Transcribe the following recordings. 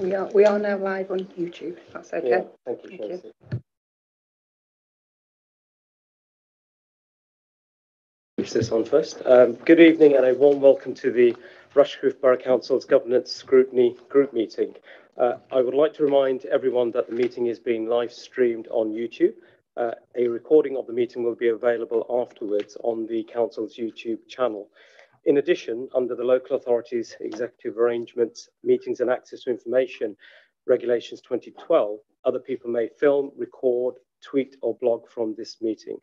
We are, we are now live on YouTube, if that's okay. Yeah, thank you, Thank you. This on first? Um, good evening and a warm welcome to the Rushcliffe Borough Council's Governance Scrutiny Group Meeting. Uh, I would like to remind everyone that the meeting is being live streamed on YouTube. Uh, a recording of the meeting will be available afterwards on the Council's YouTube channel. In addition, under the Local Authorities Executive Arrangements, Meetings and Access to Information Regulations 2012, other people may film, record, tweet, or blog from this meeting.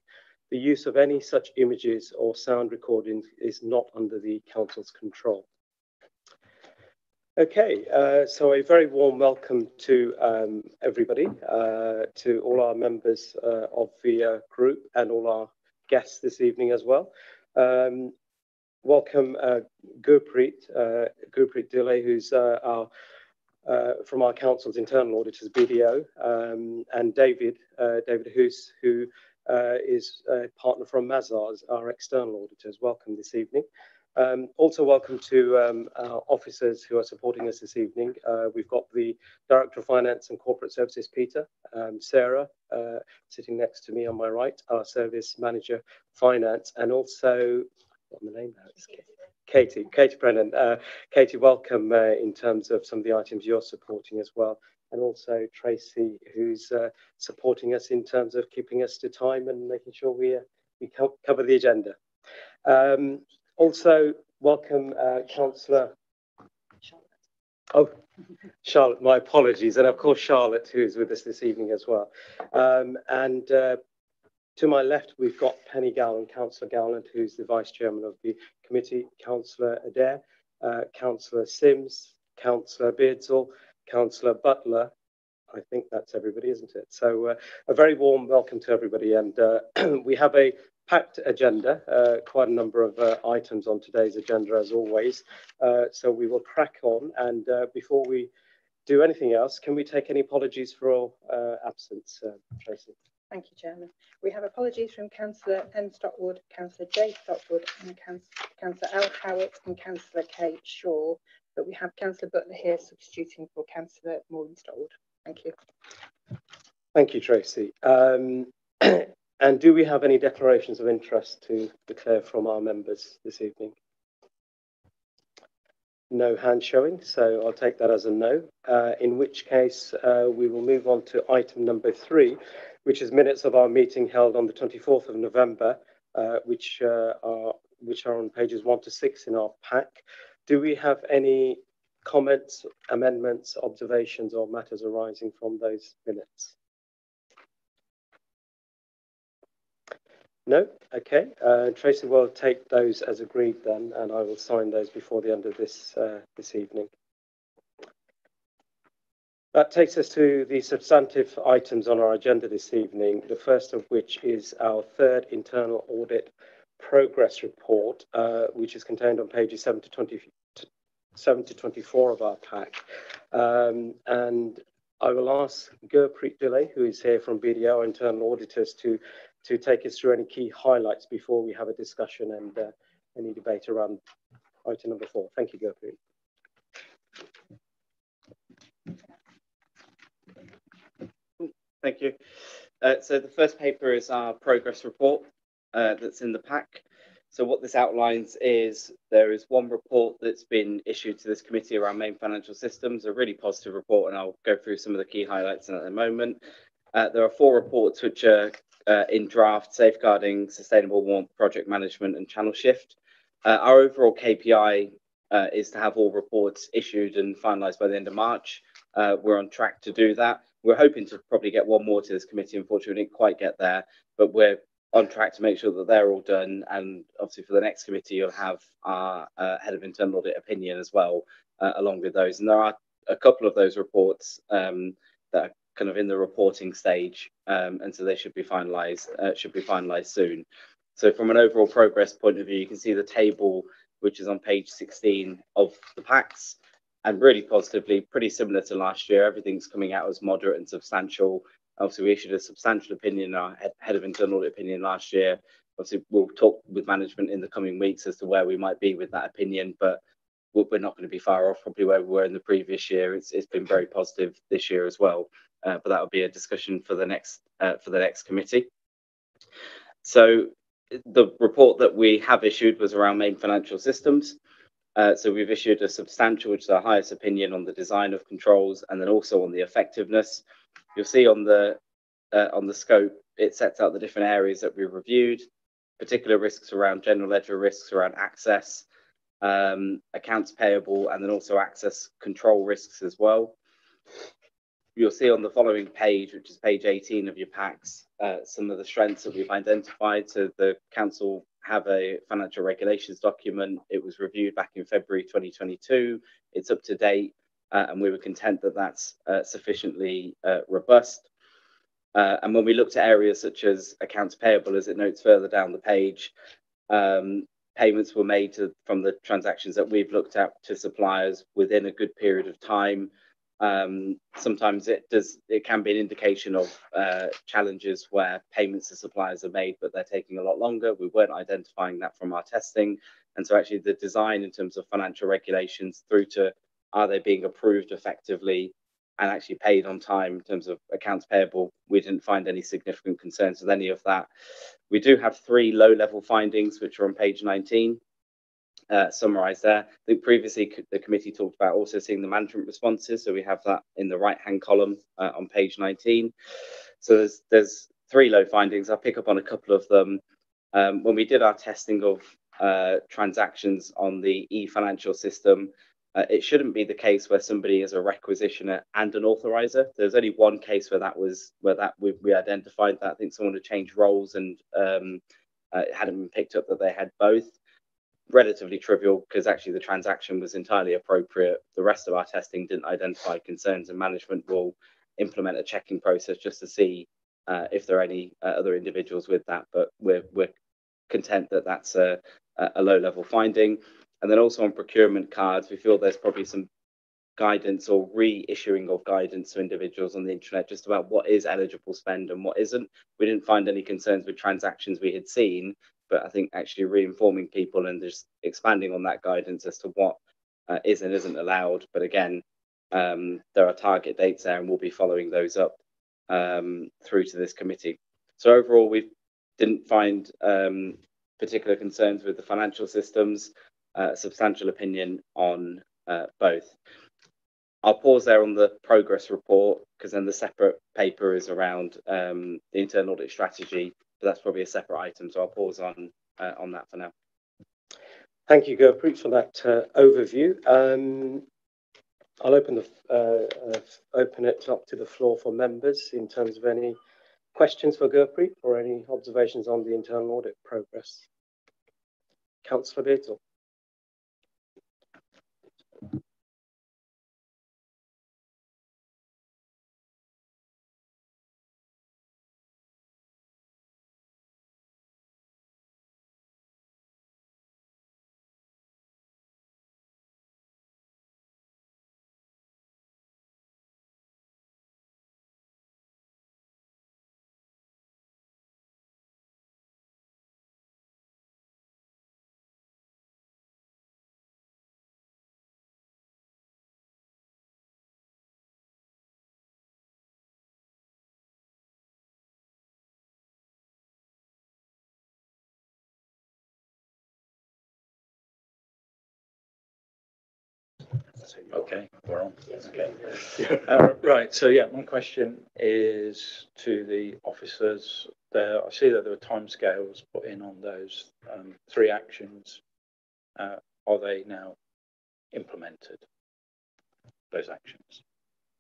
The use of any such images or sound recordings is not under the Council's control. Okay, uh, so a very warm welcome to um, everybody, uh, to all our members uh, of the uh, group and all our guests this evening as well. Um, welcome uh, Gurpreet, uh, Gurpreet Dillay, who's uh, our uh, from our council's internal auditors, BDO, um, and David, uh, David Hoose, who uh, is a partner from Mazars, our external auditors. Welcome this evening. Um, also welcome to um, our officers who are supporting us this evening. Uh, we've got the Director of Finance and Corporate Services, Peter, um, Sarah, uh, sitting next to me on my right, our Service Manager Finance, and also, what the name now? It's Katie, Katie Brennan. Uh, Katie, welcome uh, in terms of some of the items you're supporting as well. And also Tracy, who's uh, supporting us in terms of keeping us to time and making sure we, uh, we co cover the agenda. Um, also, welcome uh, Councillor. Oh, Charlotte, my apologies. And of course, Charlotte, who is with us this evening as well. Um, and uh, to my left, we've got Penny Gowland, Councillor Gowland, who's the Vice Chairman of the committee, Councillor Adair, uh, Councillor Sims, Councillor Beardsall, Councillor Butler. I think that's everybody, isn't it? So uh, a very warm welcome to everybody. And uh, we have a packed agenda, uh, quite a number of uh, items on today's agenda as always. Uh, so we will crack on. And uh, before we do anything else, can we take any apologies for all uh, absence, uh, Tracy? Thank you, Chairman. We have apologies from Councillor M. Stockwood, Councillor J. Stockwood, and Councillor L. Howitt and Councillor Kate Shaw. But we have Councillor Butler here substituting for Councillor Morgan Stockwood. Thank you. Thank you, Tracy. Um, And do we have any declarations of interest to declare from our members this evening? No hand showing, so I'll take that as a no. Uh, in which case, uh, we will move on to item number three, which is minutes of our meeting held on the 24th of November, uh, which uh, are which are on pages one to six in our pack. Do we have any comments, amendments, observations, or matters arising from those minutes? No? Okay. Uh, Tracy will take those as agreed then, and I will sign those before the end of this, uh, this evening. That takes us to the substantive items on our agenda this evening, the first of which is our third internal audit progress report, uh, which is contained on pages 7 to 20, 7 to 24 of our pack. Um, and I will ask Gurpreet Dillay, who is here from BDO Internal Auditors, to to take us through any key highlights before we have a discussion and uh, any debate around item number four. Thank you, Gurpreet. Thank you. Uh, so the first paper is our progress report uh, that's in the pack. So what this outlines is there is one report that's been issued to this committee around main financial systems, a really positive report, and I'll go through some of the key highlights in a moment. Uh, there are four reports which are uh, in draft safeguarding sustainable warmth project management and channel shift. Uh, our overall KPI uh, is to have all reports issued and finalised by the end of March. Uh, we're on track to do that. We're hoping to probably get one more to this committee. Unfortunately, we didn't quite get there, but we're on track to make sure that they're all done. And obviously, for the next committee, you'll have our uh, head of internal audit opinion as well, uh, along with those. And there are a couple of those reports um, that are kind of in the reporting stage, um, and so they should be finalised. Uh, should be finalised soon. So from an overall progress point of view, you can see the table which is on page 16 of the packs, and really positively, pretty similar to last year. Everything's coming out as moderate and substantial. Obviously, we issued a substantial opinion, our head of internal audit opinion last year. Obviously, we'll talk with management in the coming weeks as to where we might be with that opinion, but we're not going to be far off probably where we were in the previous year. It's it's been very positive this year as well. Uh, but that will be a discussion for the next uh, for the next committee. So the report that we have issued was around main financial systems. Uh, so we've issued a substantial, which is our highest opinion on the design of controls, and then also on the effectiveness. You'll see on the uh, on the scope, it sets out the different areas that we reviewed, particular risks around general ledger risks around access, um, accounts payable, and then also access control risks as well. You'll see on the following page, which is page 18 of your packs, uh, some of the strengths that we've identified. So the council have a financial regulations document. It was reviewed back in February 2022. It's up to date, uh, and we were content that that's uh, sufficiently uh, robust. Uh, and when we looked at areas such as accounts payable, as it notes further down the page, um, payments were made to, from the transactions that we've looked at to suppliers within a good period of time. Um, sometimes it does it can be an indication of uh, challenges where payments to suppliers are made, but they're taking a lot longer. We weren't identifying that from our testing, and so actually the design in terms of financial regulations through to are they being approved effectively and actually paid on time in terms of accounts payable. We didn't find any significant concerns with any of that. We do have three low level findings, which are on page 19, uh, summarised there. I think previously the committee talked about also seeing the management responses. So we have that in the right hand column uh, on page 19. So there's, there's three low findings. I'll pick up on a couple of them. Um, when we did our testing of uh, transactions on the e-financial system, uh, it shouldn't be the case where somebody is a requisitioner and an authorizer. There's only one case where that was where that we, we identified that. I think someone had changed roles and um, uh, it hadn't been picked up that they had both. Relatively trivial because actually the transaction was entirely appropriate. The rest of our testing didn't identify concerns, and management will implement a checking process just to see uh, if there are any uh, other individuals with that. But we're we're content that that's a, a low level finding. And then also on procurement cards, we feel there's probably some guidance or reissuing of guidance to individuals on the internet just about what is eligible spend and what isn't. We didn't find any concerns with transactions we had seen, but I think actually reinforming people and just expanding on that guidance as to what uh, is and isn't allowed. But again, um, there are target dates there and we'll be following those up um, through to this committee. So overall, we didn't find um, particular concerns with the financial systems uh, substantial opinion on uh, both. I'll pause there on the progress report because then the separate paper is around um, the internal audit strategy, but that's probably a separate item. So I'll pause on uh, on that for now. Thank you, Gurpreet, for that uh, overview. Um, I'll open the uh, uh, open it up to the floor for members in terms of any questions for Gurpreet or any observations on the internal audit progress. Councillor Beatle. Okay, we're on. Okay. Uh, right. So yeah, my question is to the officers. There, I see that there are timescales put in on those um, three actions. Uh, are they now implemented? Those actions,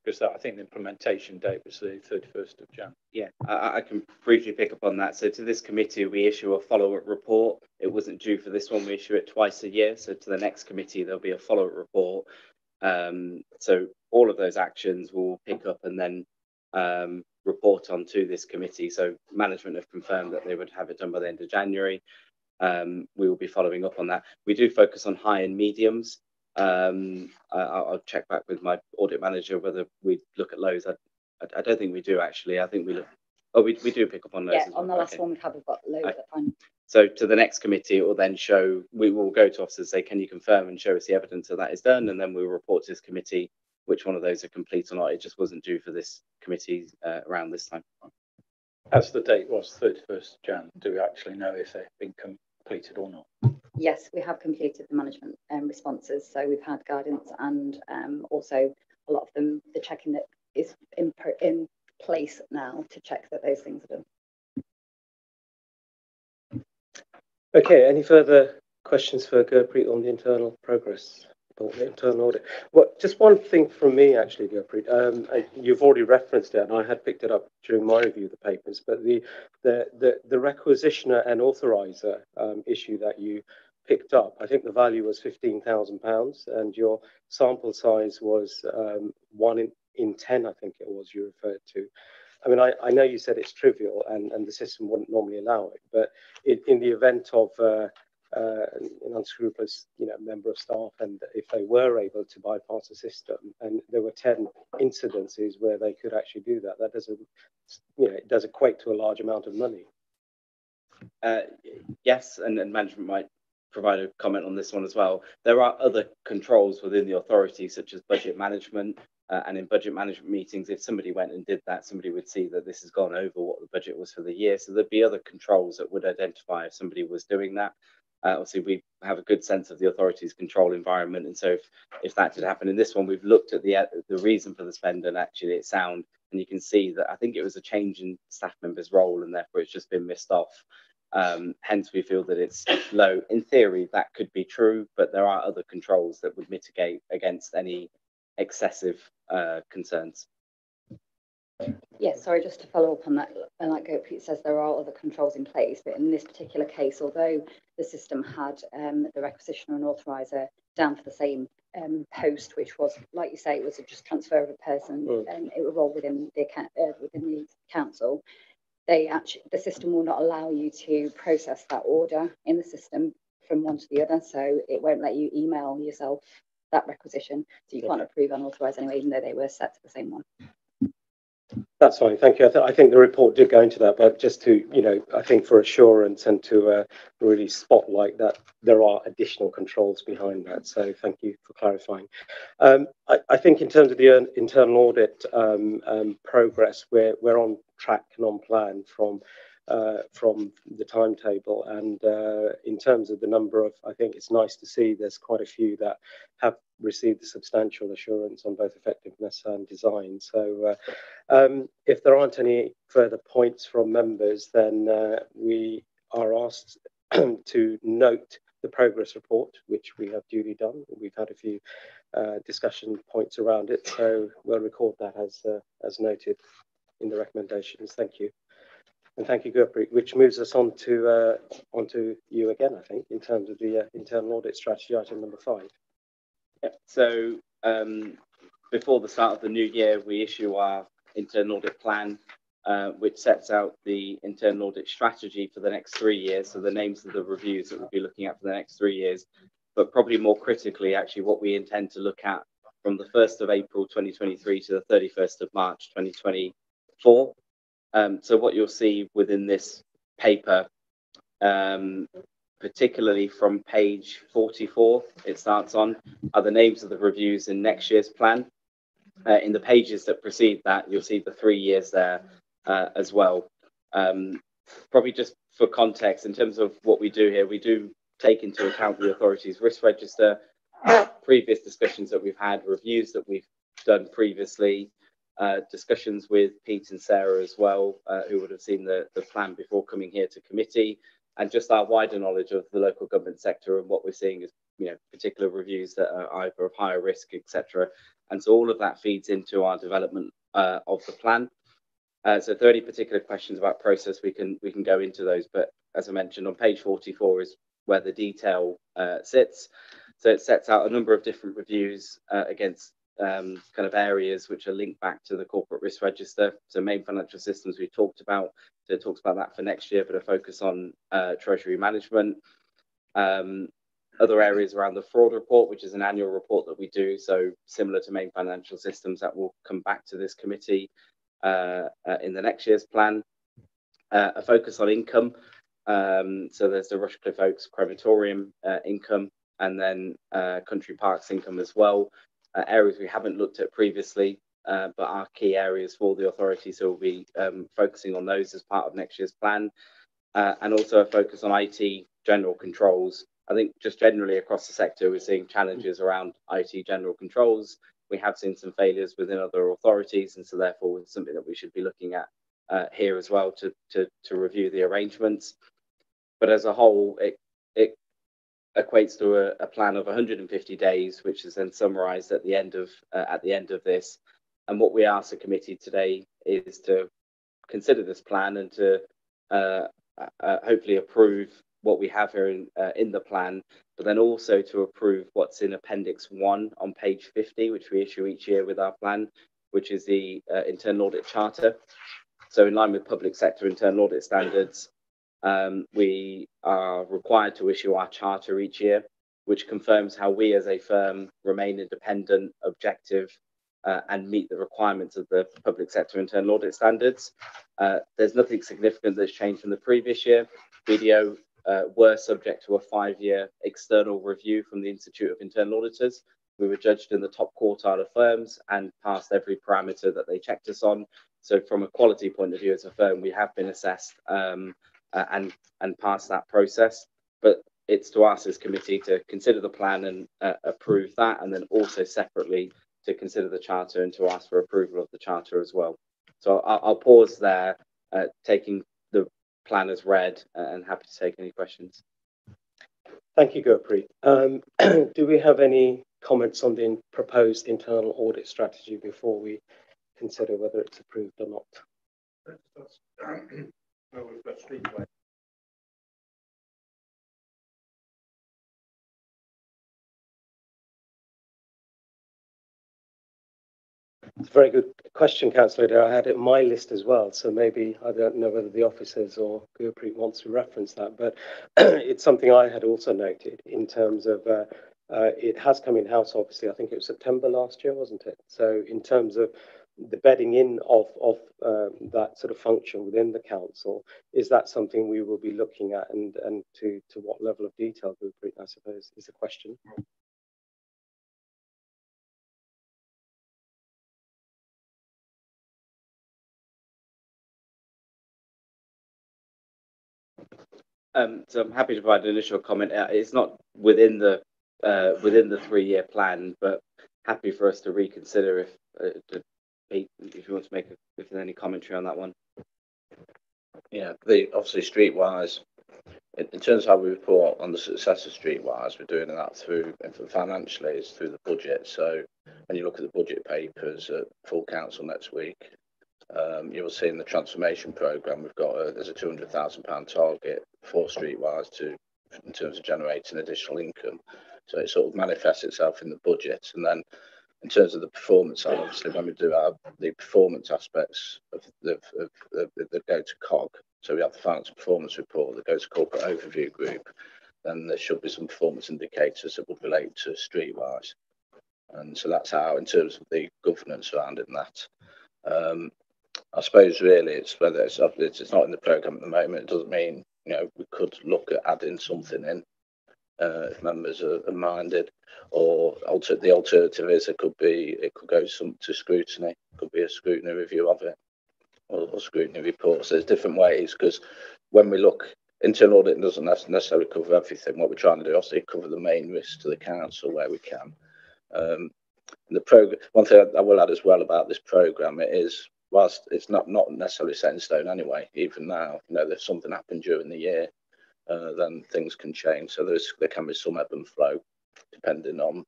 because I think the implementation date was the thirty-first of Jan. Yeah, I, I, can briefly pick up on that. So to this committee, we issue a follow-up report. It wasn't due for this one. We issue it twice a year. So to the next committee, there'll be a follow-up report um, so all of those actions will pick up and then um, report on to this committee. So management have confirmed that they would have it done by the end of January. Um, we will be following up on that. We do focus on high and mediums. Um, I, will check back with my audit manager whether we look at lows. I, I, I, don't think we do actually. I think we look. Oh, we, we do pick up on those. Yeah, on the last okay. one we have, we've got lows okay. at So to the next committee, it will then show, we will go to officers, and say, can you confirm and show us the evidence that that is done? And then we'll report to this committee which one of those are complete or not. It just wasn't due for this committee uh, around this time. As the date was 31st Jan, do we actually know if they've been completed or not? Yes, we have completed the management um, responses. So we've had guidance and um, also a lot of them, the checking that is in, in place now to check that those things are done. Okay, any further questions for Gurpreet on the internal progress? or the internal audit. Well, just one thing from me, actually, Gurpreet. Um, you've already referenced it, and I had picked it up during my review of the papers. But the the the, the requisitioner and authorizer um, issue that you picked up, I think the value was fifteen thousand pounds, and your sample size was um, one in in ten. I think it was you referred to. I mean, I, I know you said it's trivial and, and the system wouldn't normally allow it, but in, in the event of uh, uh, an unscrupulous, you know, member of staff, and if they were able to bypass the system, and there were 10 incidences where they could actually do that, that doesn't, you know, it does equate to a large amount of money. Uh, yes, and, and management might provide a comment on this one as well. There are other controls within the authority, such as budget management, uh, and in budget management meetings, if somebody went and did that, somebody would see that this has gone over what the budget was for the year. So there'd be other controls that would identify if somebody was doing that. Uh, obviously, we have a good sense of the authority's control environment, and so if, if that did happen in this one, we've looked at the the reason for the spend, and actually it's sound, and you can see that I think it was a change in staff members' role, and therefore it's just been missed off. Um, hence, we feel that it's low. In theory, that could be true, but there are other controls that would mitigate against any excessive uh, concerns. Yes, sorry, just to follow up on that, and like Gurpreet says, there are other controls in place, but in this particular case, although the system had um, the requisitioner and authorizer down for the same um, post, which was, like you say, it was a just transfer of a person, mm. and it was all within the uh, within the council. They actually, the system will not allow you to process that order in the system from one to the other, so it won't let you email yourself that requisition, so you can't approve unauthorised anyway, even though they were set to the same one. That's fine, thank you. I, th I, think the report did go into that, but just to, you know, I think for assurance and to uh, really spotlight that there are additional controls behind that. So thank you for clarifying. Um, I, I, think in terms of the uh, internal audit um, um, progress, we're, we're on track and on plan from from the timetable. And uh, in terms of the number of, I think it's nice to see there's quite a few that have received substantial assurance on both effectiveness and design. So uh, um, if there aren't any further points from members, then uh, we are asked to note the progress report, which we have duly done. We've had a few uh, discussion points around it, so we'll record that as uh, as noted in the recommendations. Thank you. And thank you, Gurpreet, which moves us on to uh, onto you again, I think, in terms of the uh, internal audit strategy item number five. Yeah. So um, before the start of the new year, we issue our internal audit plan, uh, which sets out the internal audit strategy for the next three years. So the names of the reviews that we'll be looking at for the next three years, but probably more critically, actually, what we intend to look at from the 1st of April 2023 to the 31st of March 2024. Um, so what you'll see within this paper, um, particularly from page 44, it starts on, are the names of the reviews in next year's plan. Uh, in the pages that precede that, you'll see the three years there uh, as well. Um, probably just for context, in terms of what we do here, we do take into account the authority's risk register, previous discussions that we've had, reviews that we've done previously, uh, discussions with Pete and Sarah as well, uh, who would have seen the, the plan before coming here to committee, and just our wider knowledge of the local government sector and what we're seeing as you know particular reviews that are either of higher risk, etc. And so all of that feeds into our development uh, of the plan. Uh, so if there are any particular questions about process, we can we can go into those. But as I mentioned, on page 44 is where the detail uh, sits. So it sets out a number of different reviews uh, against um, kind of areas which are linked back to the corporate risk register. So main financial systems we talked about. So it talks about that for next year, but a focus on uh, treasury management. Um, other areas around the fraud report, which is an annual report that we do. So similar to main financial systems, that will come back to this committee uh, uh, in the next year's plan. Uh, a focus on income. Um, so there's the Rushcliffe Oaks crematorium uh, income and then uh, Country Parks income as well. Uh, areas we haven't looked at previously, uh, but are key areas for the authority. So we'll be um, focusing on those as part of next year's plan. Uh, and also a focus on IT general controls. I think just generally across the sector, we're seeing challenges around IT general controls. We have seen some failures within other authorities, and so therefore it's something that we should be looking at uh, here as well to, to, to review the arrangements. But as a whole, it, it equates to a, a plan of 150 days, which is then summarised at the end of uh, at the end of this. And what we ask the committee today is to consider this plan and to uh, uh, hopefully approve what we have here in, uh, in the plan, but then also to approve what's in Appendix 1 on page 50, which we issue each year with our plan, which is the uh, internal audit charter. So in line with public sector internal audit standards, um, we are required to issue our charter each year, which confirms how we as a firm remain independent, objective, uh, and meet the requirements of the public sector internal audit standards. Uh, there's nothing significant that's changed from the previous year. BDO uh, were subject to a five-year external review from the Institute of Internal Auditors. We were judged in the top quartile of firms and passed every parameter that they checked us on. So from a quality point of view as a firm, we have been assessed um, uh, and, and passed that process. But it's to us as committee to consider the plan and uh, approve that, and then also separately to consider the charter and to ask for approval of the charter as well. So I'll, I'll pause there, uh, taking the plan as read uh, and happy to take any questions. Thank you, Gurpreet. Um, do we have any comments on the proposed internal audit strategy before we consider whether it's approved or not? Streetwise It's a very good question, Councillor. I had it on my list as well, so maybe I don't know whether the officers or Gurpreet wants to reference that, but it's something I had also noted in terms of uh, uh, it has come in house. Obviously, I think it was September last year, wasn't it? So, in terms of the bedding in of of um, that sort of function within the council, is that something we will be looking at, and and to to what level of detail, Gurpreet? I suppose is the question. Um, so I'm happy to provide an initial comment. Uh, it's not within the uh, within the three-year plan, but happy for us to reconsider if uh, if you want to make a, if there's any commentary on that one. Yeah, the obviously streetwise. In, in terms of how we report on the success of streetwise, we're doing that through financially is through the budget. So when you look at the budget papers at full council next week, um, you'll see in the transformation program we've got a, there's a two hundred thousand pound target for Streetwise to in terms of generating additional income. So it sort of manifests itself in the budget, and then in terms of the performance obviously when we do our the performance aspects of the of, of, of, go to COG, so we have the finance performance report that goes to corporate overview group, then there should be some performance indicators that would relate to Streetwise, and so that's how in terms of the governance surrounding that. Um, I suppose really it's whether it's, it's not in the program at the moment. It doesn't mean you know we could look at adding something in uh, if members are, are minded, or alter, the alternative is it could be it could go some to scrutiny. Could be a scrutiny review of it, or, or scrutiny reports. There's different ways because when we look internal audit doesn't necessarily cover everything. What we're trying to do is cover the main risks to the council where we can. Um, the program. One thing I will add as well about this program it is whilst it's not not necessarily set in stone anyway, even now, you know, if something happened during the year, uh, then things can change. So there's there can be some ebb and flow depending on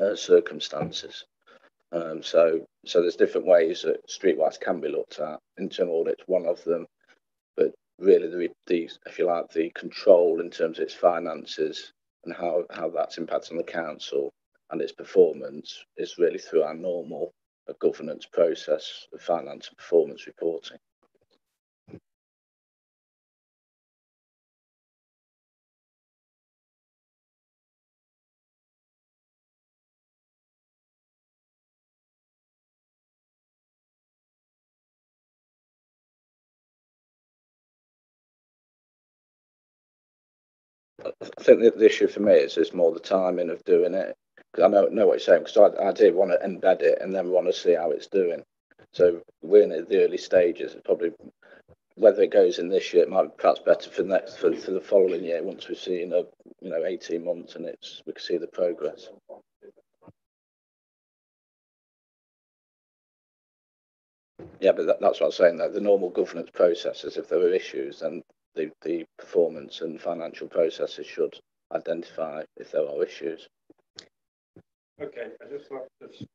uh, circumstances. Um, so so there's different ways that streetwise can be looked at. Internal audit's one of them, but really the, the if you like the control in terms of its finances and how how that's impacting the council and its performance is really through our normal governance process of finance and performance reporting. I think that the issue for me is is more the timing of doing it. Because I know know what you're saying. Because I, I did want to embed it and then want to see how it's doing. So we're in the early stages. It's probably whether it goes in this year, it might be perhaps better for next for, for the following year once we've seen a you know 18 months and it's we can see the progress. Yeah, but that, that's what I'm saying. That the normal governance processes, if there are issues, then the, the performance and financial processes should identify if there are issues. Okay, I just like to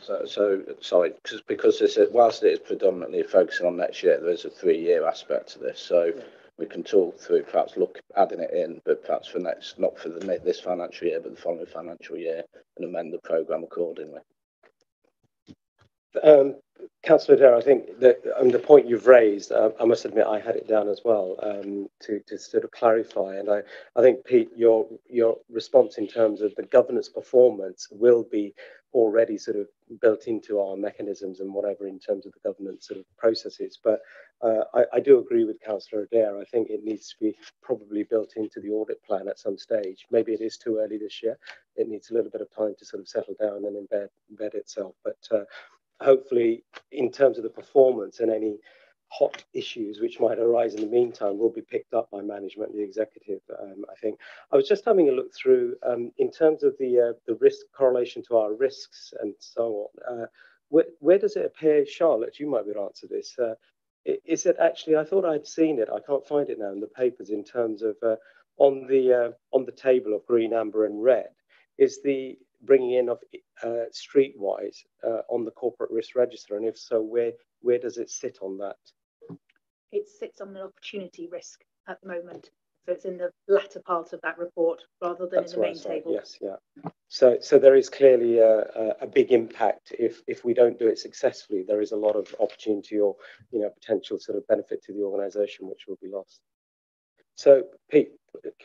So, so sorry, because because this is, whilst it is predominantly focusing on next year, there is a three-year aspect to this. So yeah. We can talk through perhaps look adding it in, but perhaps for next, not for the this financial year, but the following financial year, and amend the program accordingly. Um, Councillor Adair, I think that um, the point you've raised, uh, I must admit I had it down as well um, to, to sort of clarify. And I, I think, Pete, your your response in terms of the governance performance will be already sort of built into our mechanisms and whatever in terms of the governance sort of processes. But uh, I, I, do agree with Councillor Adair. I think it needs to be probably built into the audit plan at some stage. Maybe it is too early this year. It needs a little bit of time to sort of settle down and embed, embed itself. But uh, hopefully in terms of the performance and any hot issues which might arise in the meantime will be picked up by management and the executive, um, I think. I was just having a look through um, in terms of the uh, the risk correlation to our risks and so on. Uh, where, where, does it appear, Charlotte? You might be able to answer this. Uh, is it actually? I thought I'd seen it. I can't find it now in the papers. In terms of uh, on the uh, on the table of green, amber, and red, is the bringing in of uh, streetwise uh, on the corporate risk register? And if so, where where does it sit on that? It sits on the opportunity risk at the moment. So it's in the latter part of that report rather than That's in the main table. Yes, yeah. So, so there is clearly a, a, big impact if if we don't do it successfully. There is a lot of opportunity or you know potential sort of benefit to the organisation which will be lost. So, Pete,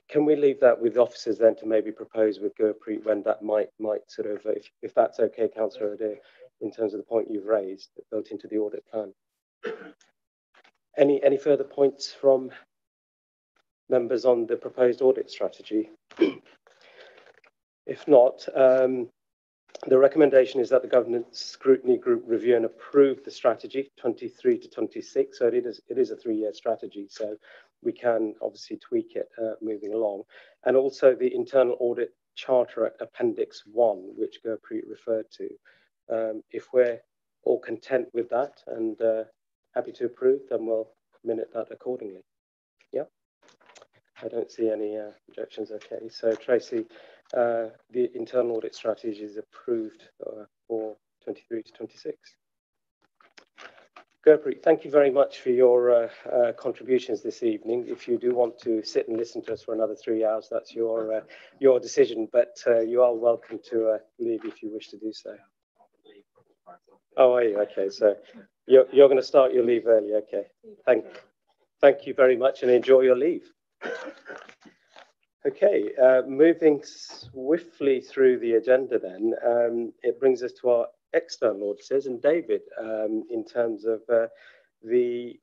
can we leave that with officers then to maybe propose with Gurpreet when that might might sort of, if, if that's okay, Councillor Adair, in terms of the point you've raised, built into the audit plan. Any any further points from members on the proposed audit strategy? if not, um, the recommendation is that the governance scrutiny group review and approve the strategy 23 to 26. So it is it is a three-year strategy. So we can obviously tweak it uh, moving along. And also the internal audit charter appendix one, which Gurpreet referred to. Um, if we're all content with that and uh, happy to approve, then we'll minute that accordingly. Yeah, I don't see any uh, objections. Okay, so Tracy, uh, the internal audit strategy is approved uh, for 23 to 26. Gurpreet, thank you very much for your uh, uh, contributions this evening. If you do want to sit and listen to us for another three hours, that's your uh, your decision. But uh, you are welcome to uh, leave if you wish to do so. Oh, are you? Okay, so you're, you're going to start your leave early. Okay, thank thank you very much, and enjoy your leave. Okay, uh, moving swiftly through the agenda, then um, it brings us to our external auditors and David um, in terms of uh, the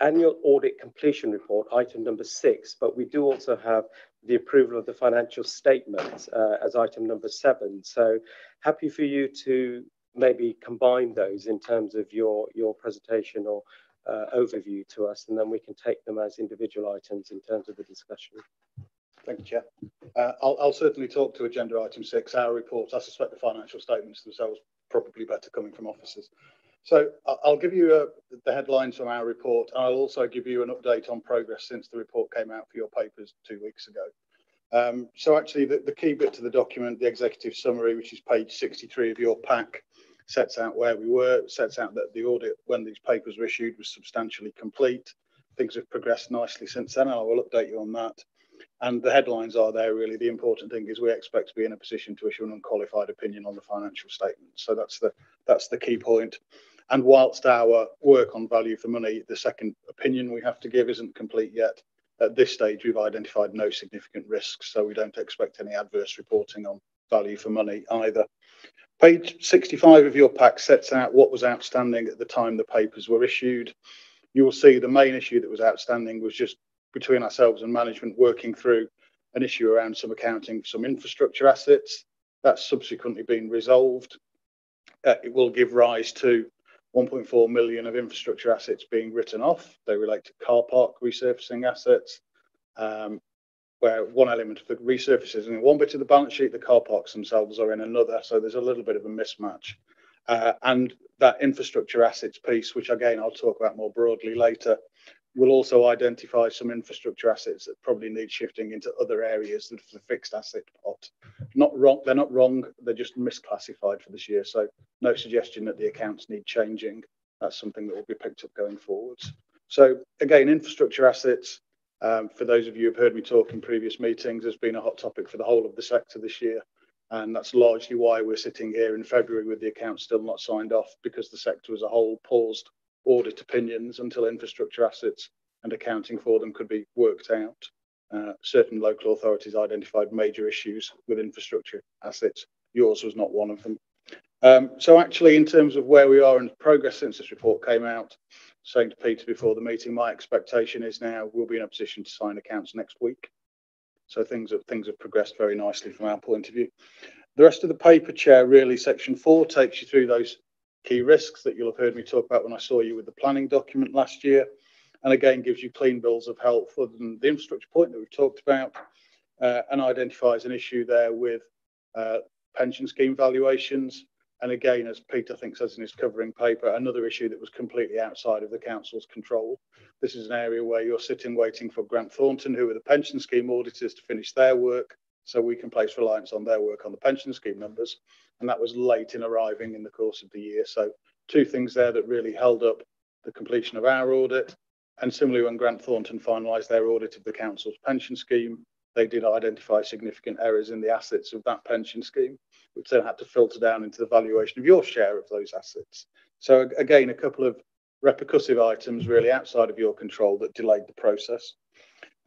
annual audit completion report, item number six, but we do also have the approval of the financial statements uh, as item number seven. So happy for you to maybe combine those in terms of your, your presentation or uh, overview to us, and then we can take them as individual items in terms of the discussion. Thank you, Chair. Uh, I'll, I'll, certainly talk to agenda item six, our reports. I suspect the financial statements themselves probably better coming from officers. So I'll give you uh, the headlines from our report. And I'll also give you an update on progress since the report came out for your papers two weeks ago. Um, so actually the, the, key bit to the document, the executive summary, which is page 63 of your pack, sets out where we were, sets out that the audit when these papers were issued was substantially complete. Things have progressed nicely since then, and I will update you on that. And the headlines are there really. The important thing is we expect to be in a position to issue an unqualified opinion on the financial statements. So that's the that's the key point. And whilst our work on value for money, the second opinion we have to give isn't complete yet, At this stage, we've identified no significant risks, so we don't expect any adverse reporting on value for money either. Page 65 of your pack sets out what was outstanding at the time the papers were issued. You will see the main issue that was outstanding was just between ourselves and management working through an issue around some accounting for some infrastructure assets. That's subsequently been resolved. Uh, it will give rise to 1.4 million of infrastructure assets being written off. They relate to car park resurfacing assets, um, where one element of the resurface is in one bit of the balance sheet, the car parks themselves are in another. So there's a little bit of a mismatch. Uh, and that infrastructure assets piece, which again I'll talk about more broadly later, will also identify some infrastructure assets that probably need shifting into other areas of the fixed asset pot. Not wrong, they're not wrong, they're just misclassified for this year. So no suggestion that the accounts need changing. That's something that will be picked up going forwards. So again, infrastructure assets, um, for those of you who've heard me talk in previous meetings, has been a hot topic for the whole of the sector this year. And that's largely why we're sitting here in February with the accounts still not signed off because the sector as a whole paused audit opinions until infrastructure assets and accounting for them could be worked out. Uh, certain local authorities identified major issues with infrastructure assets. Yours was not one of them. Um, so actually, in terms of where we are in progress since this report came out, saying to Peter before the meeting, my expectation is now we'll be in a position to sign accounts next week. So things have things have progressed very nicely from our point of view. The rest of the paper chair, really, section four takes you through those key risks that you'll have heard me talk about when I saw you with the planning document last year. And again, gives you clean bills of health other than the infrastructure point that we've talked about uh, and identifies an issue there with uh, pension scheme valuations. And again, as Peter I think says in his covering paper, another issue that was completely outside of the council's control. This is an area where you're sitting waiting for Grant Thornton, who are the pension scheme auditors, to finish their work so we can place reliance on their work on the pension scheme numbers. And that was late in arriving in the course of the year. So two things there that really held up the completion of our audit. And similarly, when Grant Thornton finalised their audit of the council's pension scheme, they did identify significant errors in the assets of that pension scheme, which then had to filter down into the valuation of your share of those assets. So again, a couple of repercussive items really outside of your control that delayed the process.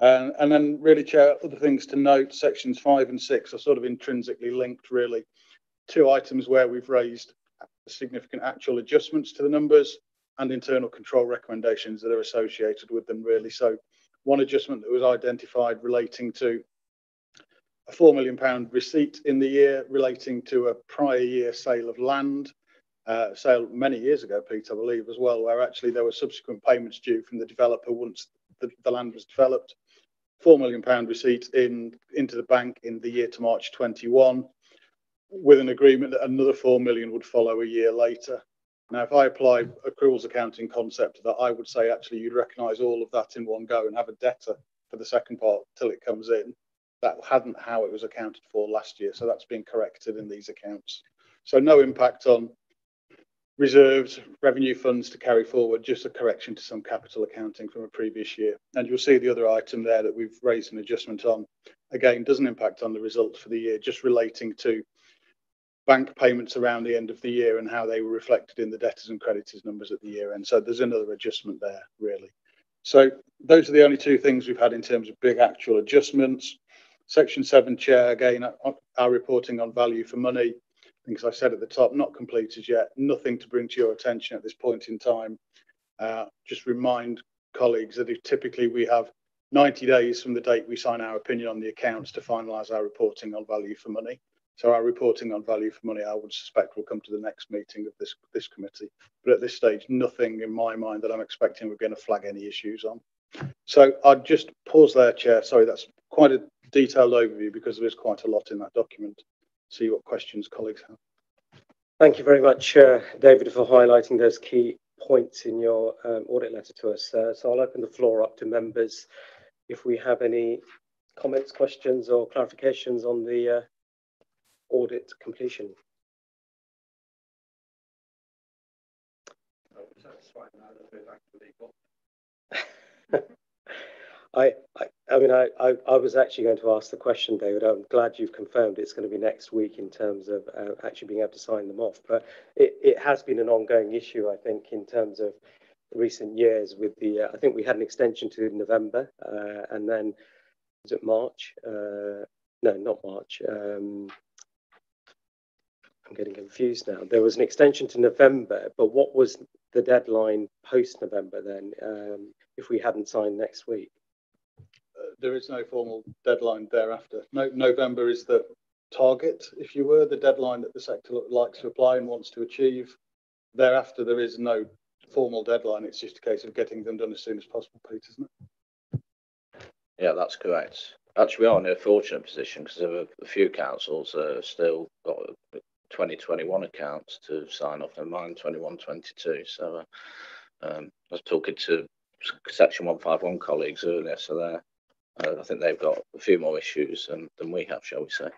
Um, and then really, Chair, other things to note, sections five and six are sort of intrinsically linked, really. Two items where we've raised significant actual adjustments to the numbers and internal control recommendations that are associated with them, really. So one adjustment that was identified relating to a £4 million receipt in the year relating to a prior year sale of land, uh, sale many years ago, Pete, I believe, as well, where actually there were subsequent payments due from the developer once the, the land was developed four million pound receipt in into the bank in the year to March 21, with an agreement that another four million would follow a year later. Now, if I apply accruals accounting concept to that, I would say actually you'd recognise all of that in one go and have a debtor for the second part till it comes in. That hadn't how it was accounted for last year, so that's been corrected in these accounts. So no impact on reserves, revenue funds to carry forward, just a correction to some capital accounting from a previous year. And you'll see the other item there that we've raised an adjustment on. Again, doesn't impact on the results for the year, just relating to bank payments around the end of the year and how they were reflected in the debtors and creditors numbers at the year end. So there's another adjustment there, really. So those are the only two things we've had in terms of big actual adjustments. Section 7 chair, again, our reporting on value for money think, as I said at the top, not completed yet, nothing to bring to your attention at this point in time. Uh, just remind colleagues that if typically we have 90 days from the date we sign our opinion on the accounts to finalise our reporting on value for money. So our reporting on value for money, I would suspect, will come to the next meeting of this this committee. But at this stage, nothing in my mind that I'm expecting we're going to flag any issues on. So I'd just pause there, Chair. Sorry, that's quite a detailed overview because there is quite a lot in that document see what questions colleagues have. Thank you very much, uh, David, for highlighting those key points in your um, audit letter to us. Uh, so I'll open the floor up to members if we have any comments, questions or clarifications on the uh, audit completion. I, I, I mean, I, I, I, was actually going to ask the question, David. I'm glad you've confirmed it's going to be next week in terms of uh, actually being able to sign them off. But it, it has been an ongoing issue, I think, in terms of recent years with the, uh, I think we had an extension to November uh, and then was it March? Uh, no, not March. Um, I'm getting confused now. There was an extension to November, but what was the deadline post November then um, if we hadn't signed next week? There is no formal deadline thereafter. No, November is the target, if you were, the deadline that the sector likes to apply and wants to achieve. Thereafter, there is no formal deadline. It's just a case of getting them done as soon as possible, Pete, isn't it? Yeah, that's correct. Actually, we are in a fortunate position because there are a few councils that have still got 2021 accounts to sign off, and mine 21 22. So uh, um, I was talking to Section 151 colleagues earlier, so they're, uh, I think they've got a few more issues than, than we have, shall we say.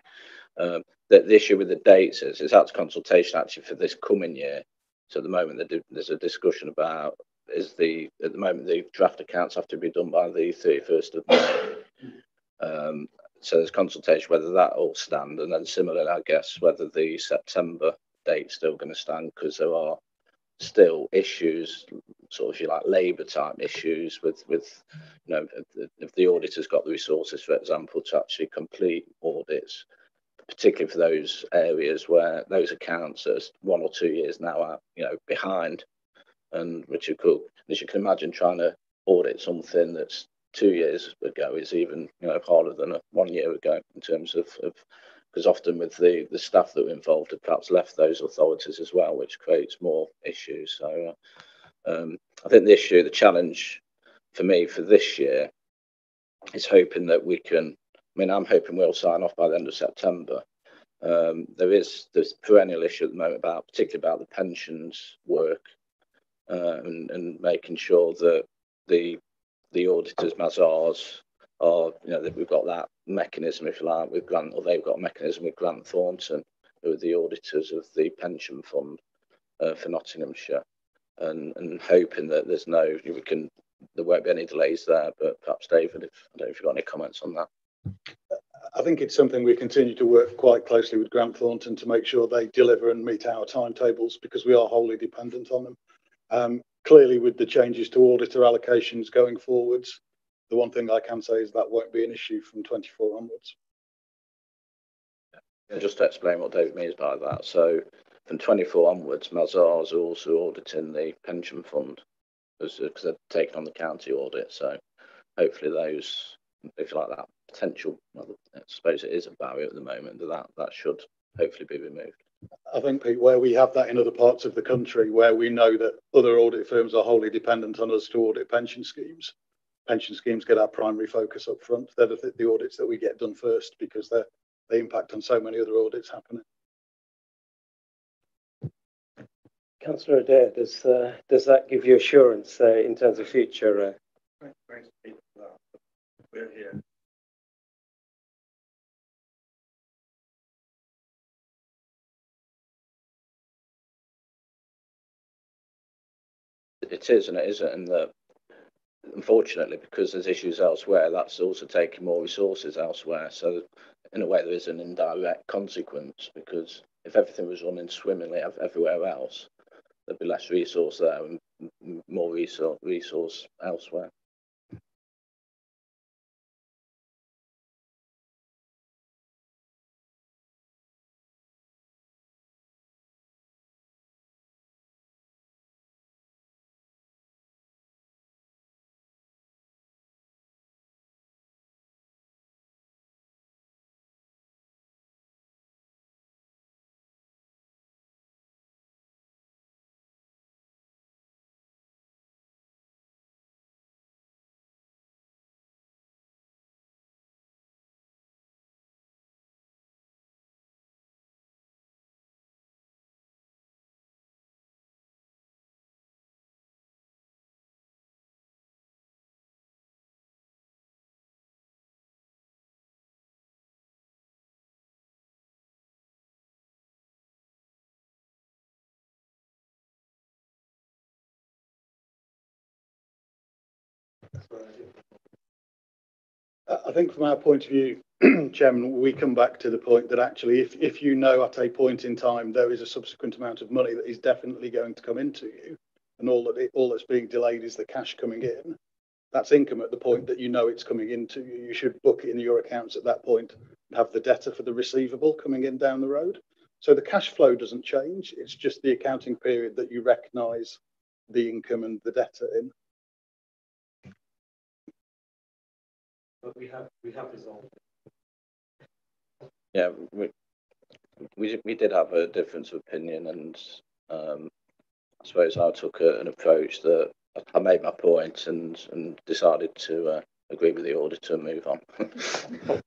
Um, the, the, issue with the dates is it's out to consultation actually for this coming year. So at the moment, there's a discussion about is the at the moment the draft accounts have to be done by the 31st of May. Um, so there's consultation whether that will stand, and then similarly, I guess whether the September date's still going to stand because there are still issues, sort of you like labour type issues with with you know if, if the auditor's got the resources, for example, to actually complete audits, particularly for those areas where those accounts are one or two years now are you know behind, and Richard Cook, as you can imagine, trying to audit something that's two years ago is even you know harder than a, one year ago in terms of, of because often with the the staff that were involved have perhaps left those authorities as well, which creates more issues. So uh, um, I think the issue, the challenge for me for this year is hoping that we can. I mean, I'm hoping we'll sign off by the end of September. Um, there is this perennial issue at the moment about, particularly about the pensions work uh, and, and making sure that the the auditors, Mazars, are you know that we've got that mechanism, if you like, with Grant, or they've got a mechanism with Grant Thornton, who are the auditors of the pension fund uh, for Nottinghamshire, and and hoping that there's no we can there won't be any delays there. But perhaps David, if I don't know if you've got any comments on that. I think it's something we continue to work quite closely with Grant Thornton to make sure they deliver and meet our timetables because we are wholly dependent on them. Um, clearly, with the changes to auditor allocations going forwards, the one thing I can say is that won't be an issue from 24 onwards. Yeah, just to explain what David means by that. So from 24 onwards, Mazars are also auditing the pension fund because they've taken on the county audit. So hopefully those, if you like that potential, well, I suppose it is a barrier at the moment, that that should hopefully be removed. I think, Pete, where we have that in other parts of the country, where we know that other audit firms are wholly dependent on us to audit pension schemes, pension schemes get our primary focus up front. They're the, the audits that we get done first because they they impact on so many other audits happening. Councillor Adair, does uh, does that give you assurance uh, in terms of future? Uh... Thanks, Pete, We're here. It is and it isn't, and that unfortunately, because there's issues elsewhere, that's also taking more resources elsewhere. So, in a way, there is an indirect consequence because if everything was running swimmingly everywhere else, there'd be less resource there and more resource, resource elsewhere. I think from our point of view, Chairman, we come back to the point that actually, if, if you know at a point in time there is a subsequent amount of money that is definitely going to come into you, and all that it, all that's being delayed is the cash coming in, that's income at the point that you know it's coming into you. You should book it in your accounts at that point and have the debtor for the receivable coming in down the road. So the cash flow doesn't change. It's just the accounting period that you recognise the income and the debtor in. But we have we have resolved. Yeah, we, we we did have a difference of opinion, and um, I suppose I took a, an approach that I made my point and and decided to uh, agree with the auditor and move on.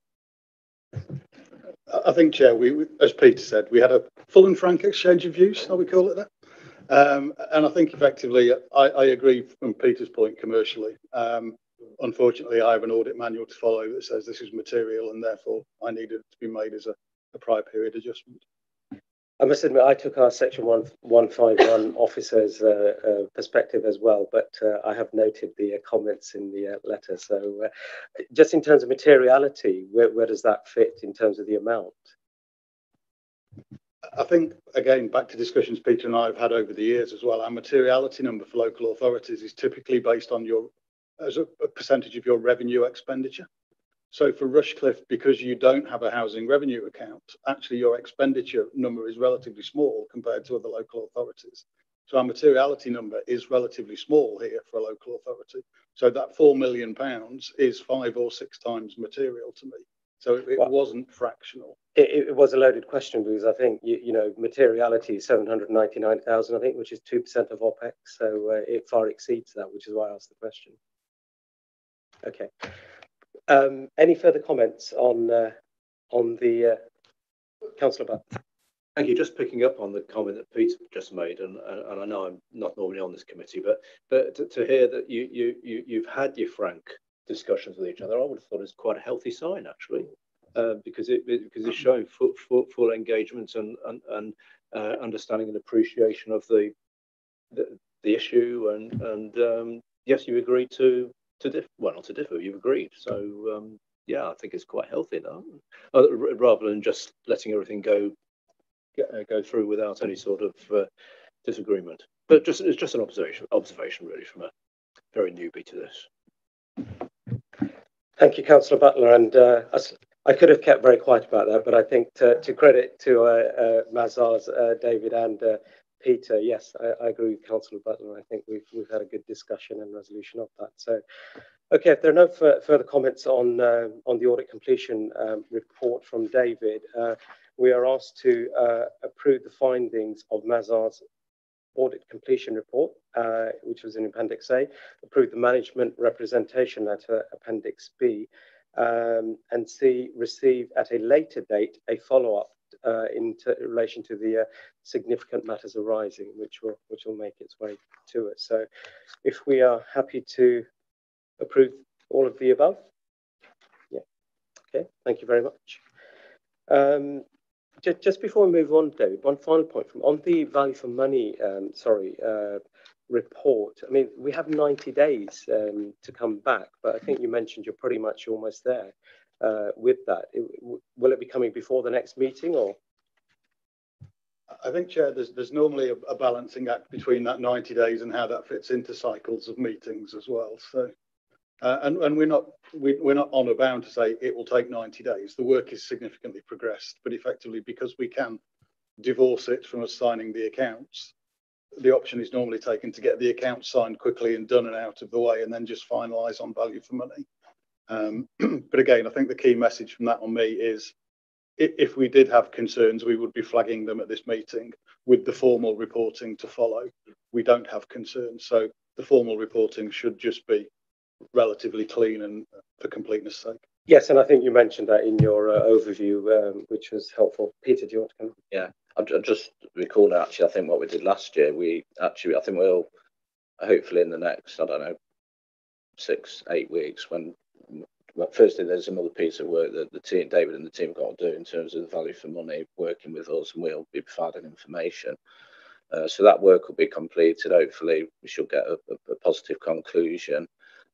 I think, Chair, we, as Peter said, we had a full and frank exchange of views, how we call it that. Um, and I think effectively, I, I, agree from Peter's point commercially. Um, unfortunately, I have an audit manual to follow that says this is material and therefore I needed it to be made as a, a prior period adjustment. I must admit, I took our Section 1, 151 officer's uh, uh, perspective as well, but uh, I have noted the uh, comments in the uh, letter. So, uh, just in terms of materiality, where, where does that fit in terms of the amount? I think, again, back to discussions Peter and I have had over the years as well, our materiality number for local authorities is typically based on your as a, a percentage of your revenue expenditure. So for Rushcliffe, because you don't have a housing revenue account, actually your expenditure number is relatively small compared to other local authorities. So our materiality number is relatively small here for a local authority. So that four million pounds is five or six times material to me. So it, it well, wasn't fractional. It, it, was a loaded question because I think you, you know materiality is seven hundred ninety nine thousand, I think, which is two percent of OPEX. So uh, it far exceeds that, which is why I asked the question. Okay. Um, any further comments on uh, on the uh, councillor Butt? Thank you. Just picking up on the comment that Pete's just made, and, and I know I'm not normally on this committee, but but to, to hear that you you you you've had your frank discussions with each other, I would have thought it's quite a healthy sign actually, uh, because it because it's showing full full, full engagement and and, and uh, understanding and appreciation of the the, the issue, and and um, yes, you agreed to to differ. Well, not to differ. You've agreed. So um, yeah, I think it's quite healthy now, uh, rather than just letting everything go uh, go through without any sort of uh, disagreement. But just it's just an observation observation really from a very newbie to this. Thank you, Councillor Butler, and uh, I could have kept very quiet about that, but I think to, to credit to uh, uh, Mazars, uh, David, and uh, Peter, yes, I, I agree with Councillor Butler. I think we've we've had a good discussion and resolution of that. So, okay, if there are no further comments on uh, on the audit completion um, report from David, uh, we are asked to uh, approve the findings of Mazars audit completion report, uh, which was in Appendix A, approve the management representation letter, Appendix B, um, and see, receive at a later date a follow-up uh, in relation to the uh, significant matters arising, which will which will make its way to us. So, if we are happy to approve all of the above, yeah, okay, thank you very much. Um, just, just before we move on, David, one final point from on the value for money. Um, sorry. Uh, report. I mean, we have 90 days um, to come back, but I think you mentioned you're pretty much almost there uh, with that. It, will it be coming before the next meeting or? I think, Chair, there's, there's normally a, a, balancing act between that 90 days and how that fits into cycles of meetings as well. So, uh, and, and we're not we, we're not on or bound to say it will take 90 days. The work is significantly progressed, but effectively because we can divorce it from us signing the accounts, the option is normally taken to get the accounts signed quickly and done and out of the way, and then just finalise on value for money. Um, but again, I think the key message from that on me is if we did have concerns, we would be flagging them at this meeting with the formal reporting to follow. We don't have concerns, so the formal reporting should just be relatively clean and for completeness sake. Yes, and I think you mentioned that in your uh, overview, um, which was helpful. Peter, do you want to come? Yeah, I'm just recalling actually, I think what we did last year, we actually, I think we'll hopefully in the next, I don't know, six, eight weeks when well, firstly, there's another piece of work that the team, David and the team, got to do in terms of the value for money, working with us, and we'll be providing information. Uh, so that work will be completed. Hopefully, we should get a, a, positive conclusion.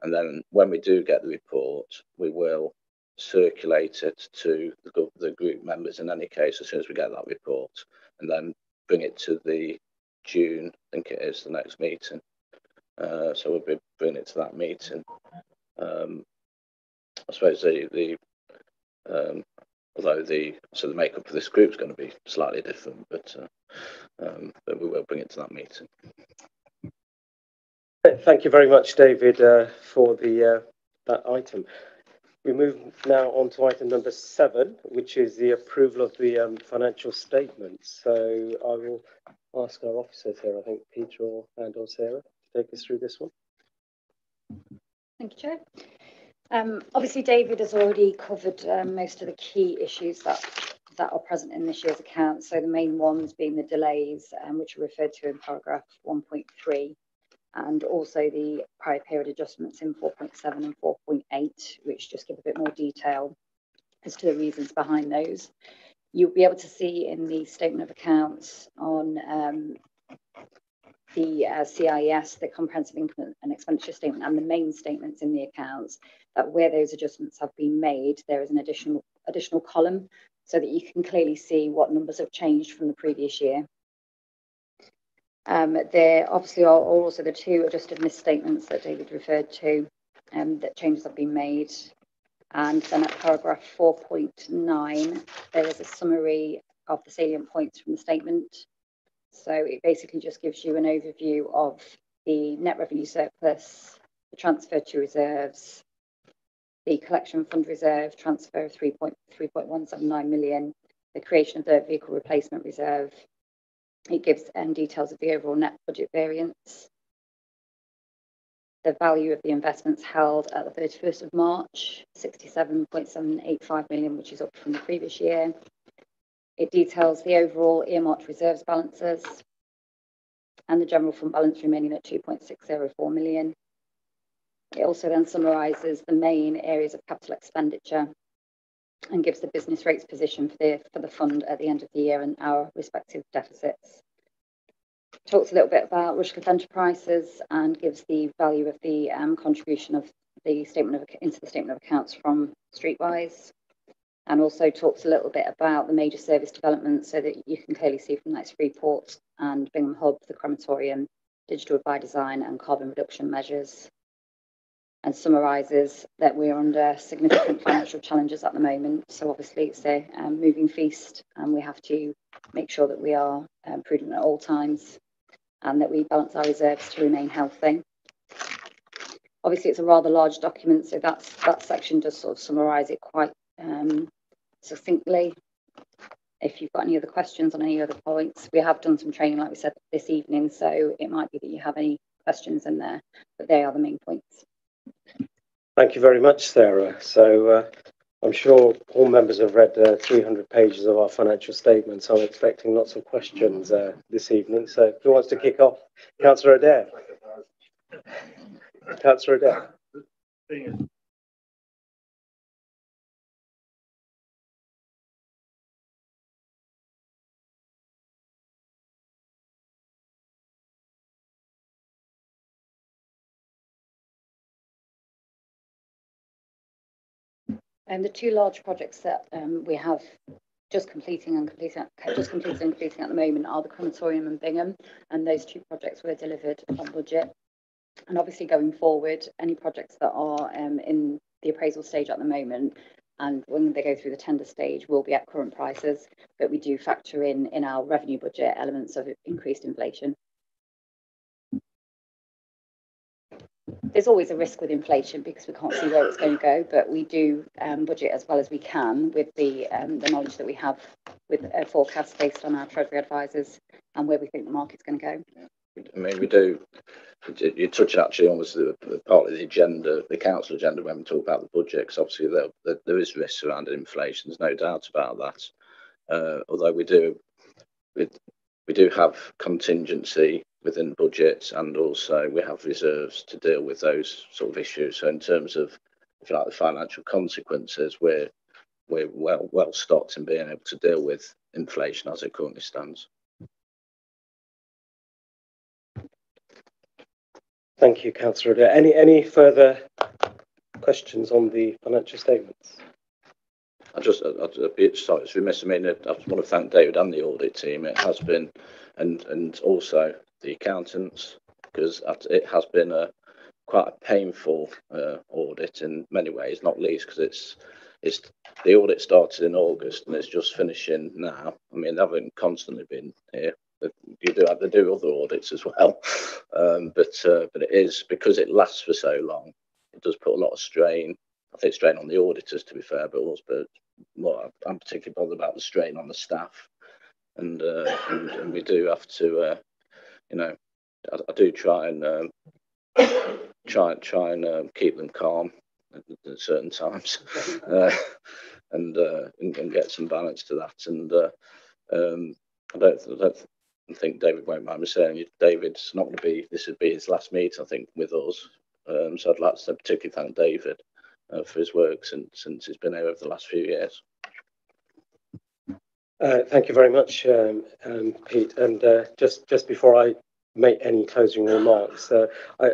And then when we do get the report, we will circulate it to the, the group members in any case as soon as we get that report, and then bring it to the June, I think it is the next meeting. Uh, so we'll be bringing it to that meeting. Um, I suppose the the um, although the so the makeup of this group is going to be slightly different, but uh, um, but we will bring it to that meeting. Thank you very much, David, uh, for the uh, that item. We move now on to item number seven, which is the approval of the um, financial statements. So I will ask our officers here, I think Peter or, and or Sarah, to take us through this one. Thank you, Chair. Um, obviously, David has already covered um, most of the key issues that that are present in this year's account. So the main ones being the delays, which are referred to in paragraph 1.3, and also the prior period adjustments in 4.7 and 4.8, which just give a bit more detail as to the reasons behind those. You'll be able to see in the statement of accounts on um, the uh, CIS, the comprehensive income and expenditure statement, and the main statements in the accounts, that where those adjustments have been made, there is an additional additional column so that you can clearly see what numbers have changed from the previous year. Um, there obviously are also the two adjusted misstatements that David referred to, um, that changes have been made. And then at paragraph 4.9, there is a summary of the salient points from the statement. So it basically just gives you an overview of the net revenue surplus, the transfer to reserves, the collection fund reserve transfer of 3.179 million, the creation of the vehicle replacement reserve, it gives um, details of the overall net budget variance, the value of the investments held at the 31st of March, 67.785 million, which is up from the previous year. It details the overall earmarked reserves balances and the general fund balance remaining at 2.604 million. It also then summarises the main areas of capital expenditure and gives the business rates position for the, for the fund at the end of the year and our respective deficits. Talks a little bit about Rushcliffe Enterprises and gives the value of the um, contribution of the statement of into the statement of accounts from Streetwise, and also talks a little bit about the major service developments so that you can clearly see from that Freeport and Bingham Hub, the crematorium, digital by design, and carbon reduction measures and summarises that we're under significant financial challenges at the moment. So obviously it's a um, moving feast and we have to make sure that we are um, prudent at all times and that we balance our reserves to remain healthy. Obviously it's a rather large document, so that's, that section does sort of summarise it quite um, succinctly. If you've got any other questions on any other points, we have done some training, like we said, this evening, so it might be that you have any questions in there, but they are the main points. Thank you very much, Sarah. So uh, I'm sure all members have read uh, 300 pages of our financial statements. I'm expecting lots of questions uh, this evening. So who wants to kick off? Councillor Adair. Councillor Adair. And the two large projects that um, we have just completing and completing, just completing and completing at the moment are the crematorium and Bingham, and those two projects were delivered on budget. And obviously, going forward, any projects that are um, in the appraisal stage at the moment, and when they go through the tender stage, will be at current prices. But we do factor in in our revenue budget elements of increased inflation. There's always a risk with inflation because we can't see where it's going to go, but we do um, budget as well as we can with the um, the knowledge that we have with a forecast based on our treasury advisors and where we think the market's going to go. I mean, we do. You touch actually almost the, the part of the agenda, the council agenda, when we talk about the budget, because obviously there, there, there is risk surrounding inflation. There's no doubt about that. Uh, although we do, we, we do have contingency within budgets, and also we have reserves to deal with those sort of issues. So in terms of, if you like, the financial consequences, we're we're well well stocked in being able to deal with inflation as it currently stands. Thank you, Councillor. Any any further questions on the financial statements? I just, I, I, sorry, it's remiss. I mean, I just want to thank David and the audit team. It has been and and also the accountants because it has been a quite a painful uh, audit in many ways, not least because it's it's the audit started in August and it's just finishing now. I mean, they haven't constantly been here. You do have to do other audits as well, um, but uh, but it is because it lasts for so long. It does put a lot of strain. I think strain on the auditors, to be fair, but also but I'm particularly bothered about the strain on the staff, and uh, and, and, we do have to, uh, you know, I, I, do try and um, try try and um, keep them calm at, at certain times, uh, and, uh, and, and get some balance to that. And uh, um, I don't, I don't think David won't mind me saying David's not going to be. This would be his last meet, I think, with us. Um, so I'd like to particularly thank David uh, for his work since since he's been here over the last few years. Uh, thank you very much, um, um, Pete. And uh, just before I make any closing remarks. Uh,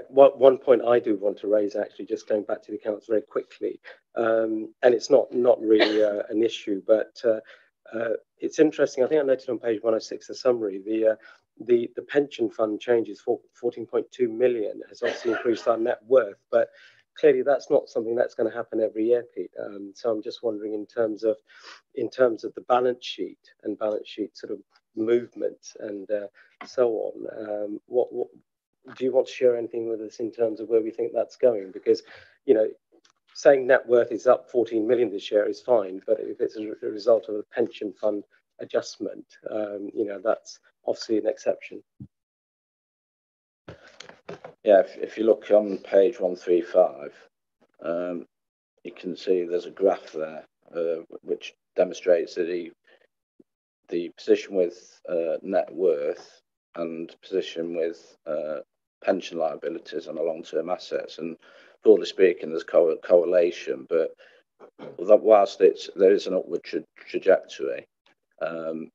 one point I do want to raise, actually, just going back to the accounts very quickly, um, and it's not not really an issue, but it's interesting. I think I noted on page 106 the summary. The pension fund changes for 14.2 million has obviously increased our net worth, but clearly that's not something that's going to happen every year, Pete. Um, so I'm just wondering in terms of in terms of the balance sheet and balance sheet sort of movement and uh, so on. Um, what, what do you want to share anything with us in terms of where we think that's going? Because you know, saying net worth is up 14 million this year is fine, but if it's a, result of a pension fund adjustment, um, you know, that's obviously an exception. Yeah, if, if you look on page 135, um, you can see there's a graph there uh, which demonstrates that he the position with uh, net worth and position with uh, pension liabilities and long-term assets. And broadly speaking, there's co- correlation, but whilst it's there is an upward tra- trajectory, um,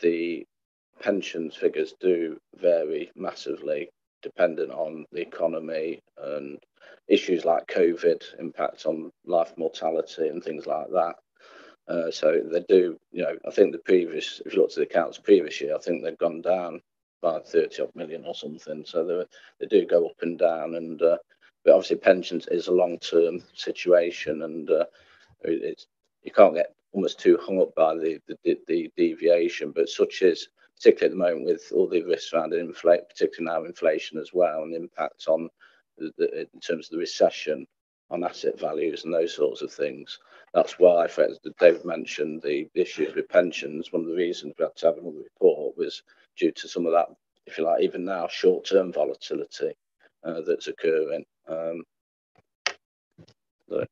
the pensions figures do vary massively dependent on the economy and issues like COVID impact on life mortality and things like that. Uh, so they do, you know, I think the previous, if you look at the accounts previous year, I think they've gone down by 30 odd million or something. So they, they do go up and down. And uh, but obviously pensions is a long term situation, and uh, it's you can't get almost too hung up by the, the, the deviation. But such is particularly at the moment with all the risks around inflation, particularly now inflation as well, and the impact on the, in terms of the recession on asset values and those sorts of things. That's why, as David mentioned, the issues with pensions. One of the reasons we had to have another report was due to some of that, if you like, even now, short-term volatility uh, that's occurring. Um, so.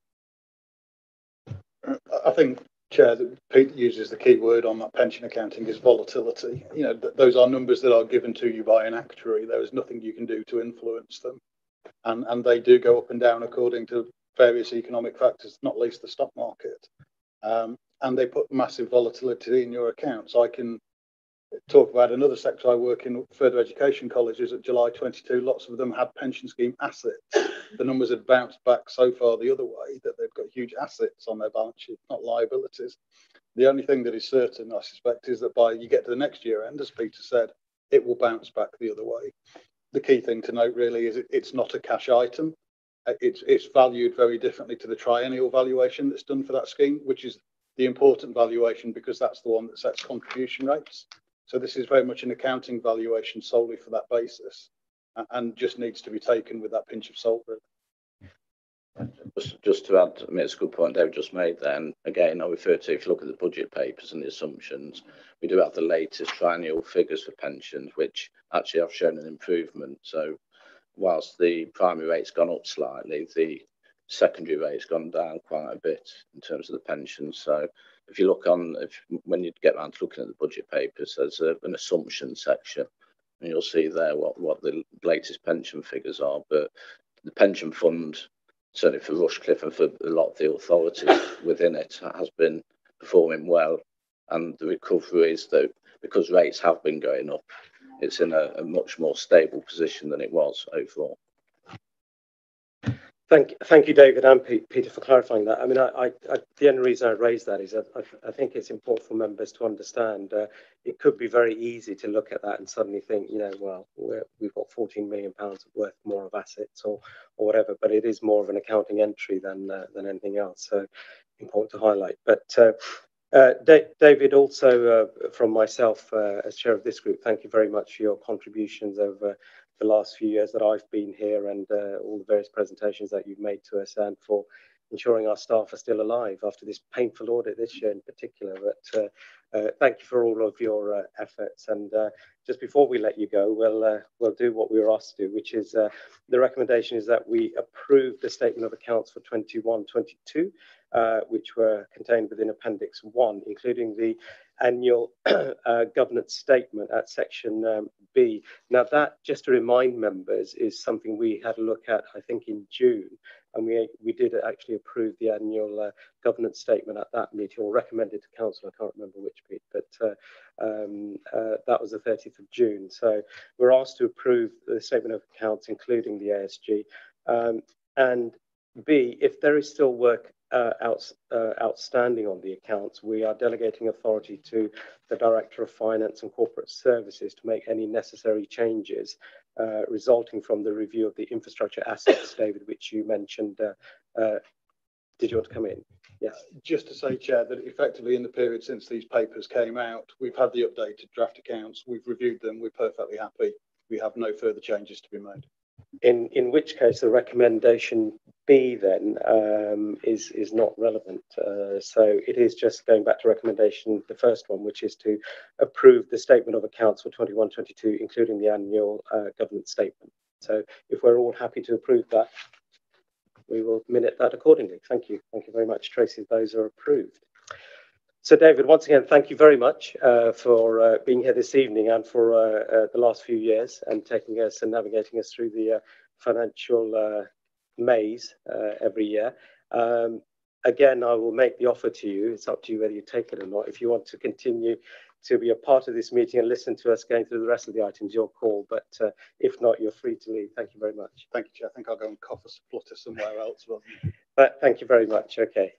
I think, Chair, that Pete uses the key word on that pension accounting is volatility. You know, th- those are numbers that are given to you by an actuary. There is nothing you can do to influence them and, and they do go up and down according to various economic factors, not least the stock market. Um, and they put massive volatility in your accounts. I can talk about another sector I work in, further education colleges at July 22. Lots of them had pension scheme assets. The numbers had bounced back so far the other way that they've got huge assets on their balance sheet, not liabilities. The only thing that is certain, I suspect, is that by you get to the next year end, as Peter said, it will bounce back the other way the key thing to note really is it's not a cash item. Uh, it's it's valued very differently to the triennial valuation that's done for that scheme, which is the important valuation because that's the one that sets contribution rates. So this is very much an accounting valuation solely for that basis, and just needs to be taken with that pinch of salt. Really. Just, to add, I mean, it's a good point David just made then. Again, I refer to, if you look at the budget papers and the assumptions, we do have the latest triennial figures for pensions, which actually have shown an improvement. So whilst the primary rate's gone up slightly, the secondary rate's gone down quite a bit in terms of the pensions. So if you look on, if when you get around to looking at the budget papers, there's a, an assumption section, and you'll see there what, what the latest pension figures are. But the pension fund certainly for Rushcliffe and for a lot of the authorities within it, has been performing well. And the recovery is that because rates have been going up, it's in a, a much more stable position than it was overall. Thank, thank you, David and Peter, for clarifying that. I mean, I, I, I, the only reason I raised that is I, think it's important for members to understand. Uh, it could be very easy to look at that and suddenly think, you know, well, we have got 14 million pounds worth more of assets or, or whatever. But it is more of an accounting entry than uh, than anything else. So important to highlight. But uh, uh, David, also uh, from myself uh, as chair of this group, thank you very much for your contributions over the last few years that I've been here and uh, all the various presentations that you've made to us and for ensuring our staff are still alive after this painful audit this year in particular. But uh, uh, thank you for all of your efforts. And just before we let you go, we'll, we'll do what we were asked to do, which is the recommendation is that we approve the statement of accounts for 21-22 uh, which were contained within Appendix 1, including the annual uh, governance statement at section um, B. Now that, just to remind members, is something we had a look at, I think, in June, and we we did actually approve the annual uh, governance statement at that meeting, or recommended to council. I can't remember which bit, but uh, um, uh, that was the 30th of June. So we're asked to approve the statement of accounts, including the ASG, um, and B, if there is still work uh, out, uh, outstanding on the accounts, we are delegating authority to the Director of Finance and Corporate Services to make any necessary changes uh, resulting from the review of the infrastructure assets, David, which you mentioned. Uh, uh, did you want to come in? Yes. Just to say, Chair, that effectively in the period since these papers came out, we've had the updated draft accounts, we've reviewed them, we're perfectly happy. We have no further changes to be made in in which case the recommendation B then um, is is not relevant. Uh, so it is just going back to recommendation the first one, which is to approve the statement of accounts for 21-22, including the annual uh, governance statement. So if we're all happy to approve that, we will minute that accordingly. Thank you. Thank you very much, Tracy. Those are approved. So, David, once again, thank you very much uh, for uh, being here this evening and for uh, uh the last few years and taking us and navigating us through the uh, financial uh, every year. Um, again, I will make the offer to you. It's up to you whether you take it or not. If you want to continue to be a part of this meeting and listen to us going through the rest of the items, your call. But if not, you're free to leave. Thank you very much. Thank you, Chair. I think I'll go and cough a splutter somewhere else. But thank you very much. Okay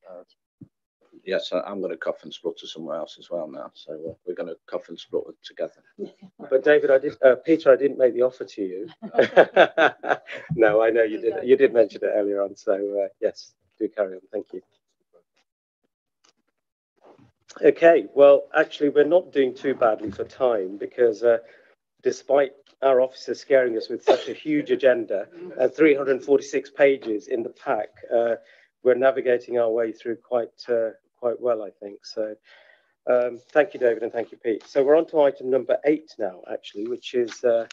yes, I'm going to cough and splutter somewhere else as well now. So uh, we're going to cough and splutter together. But David, I did, uh, Peter, I didn't make the offer to you. no, I know you did. You did mention it earlier on. So uh, yes, do carry on. Thank you. Okay, well, actually, we're not doing too badly for time because uh, despite our officers scaring us with such a huge agenda and 346 pages in the pack, uh, we're navigating our way through quite uh, quite well, I think. So um, thank you, David, and thank you, Pete. So we're on to item number eight now, actually, which is uh,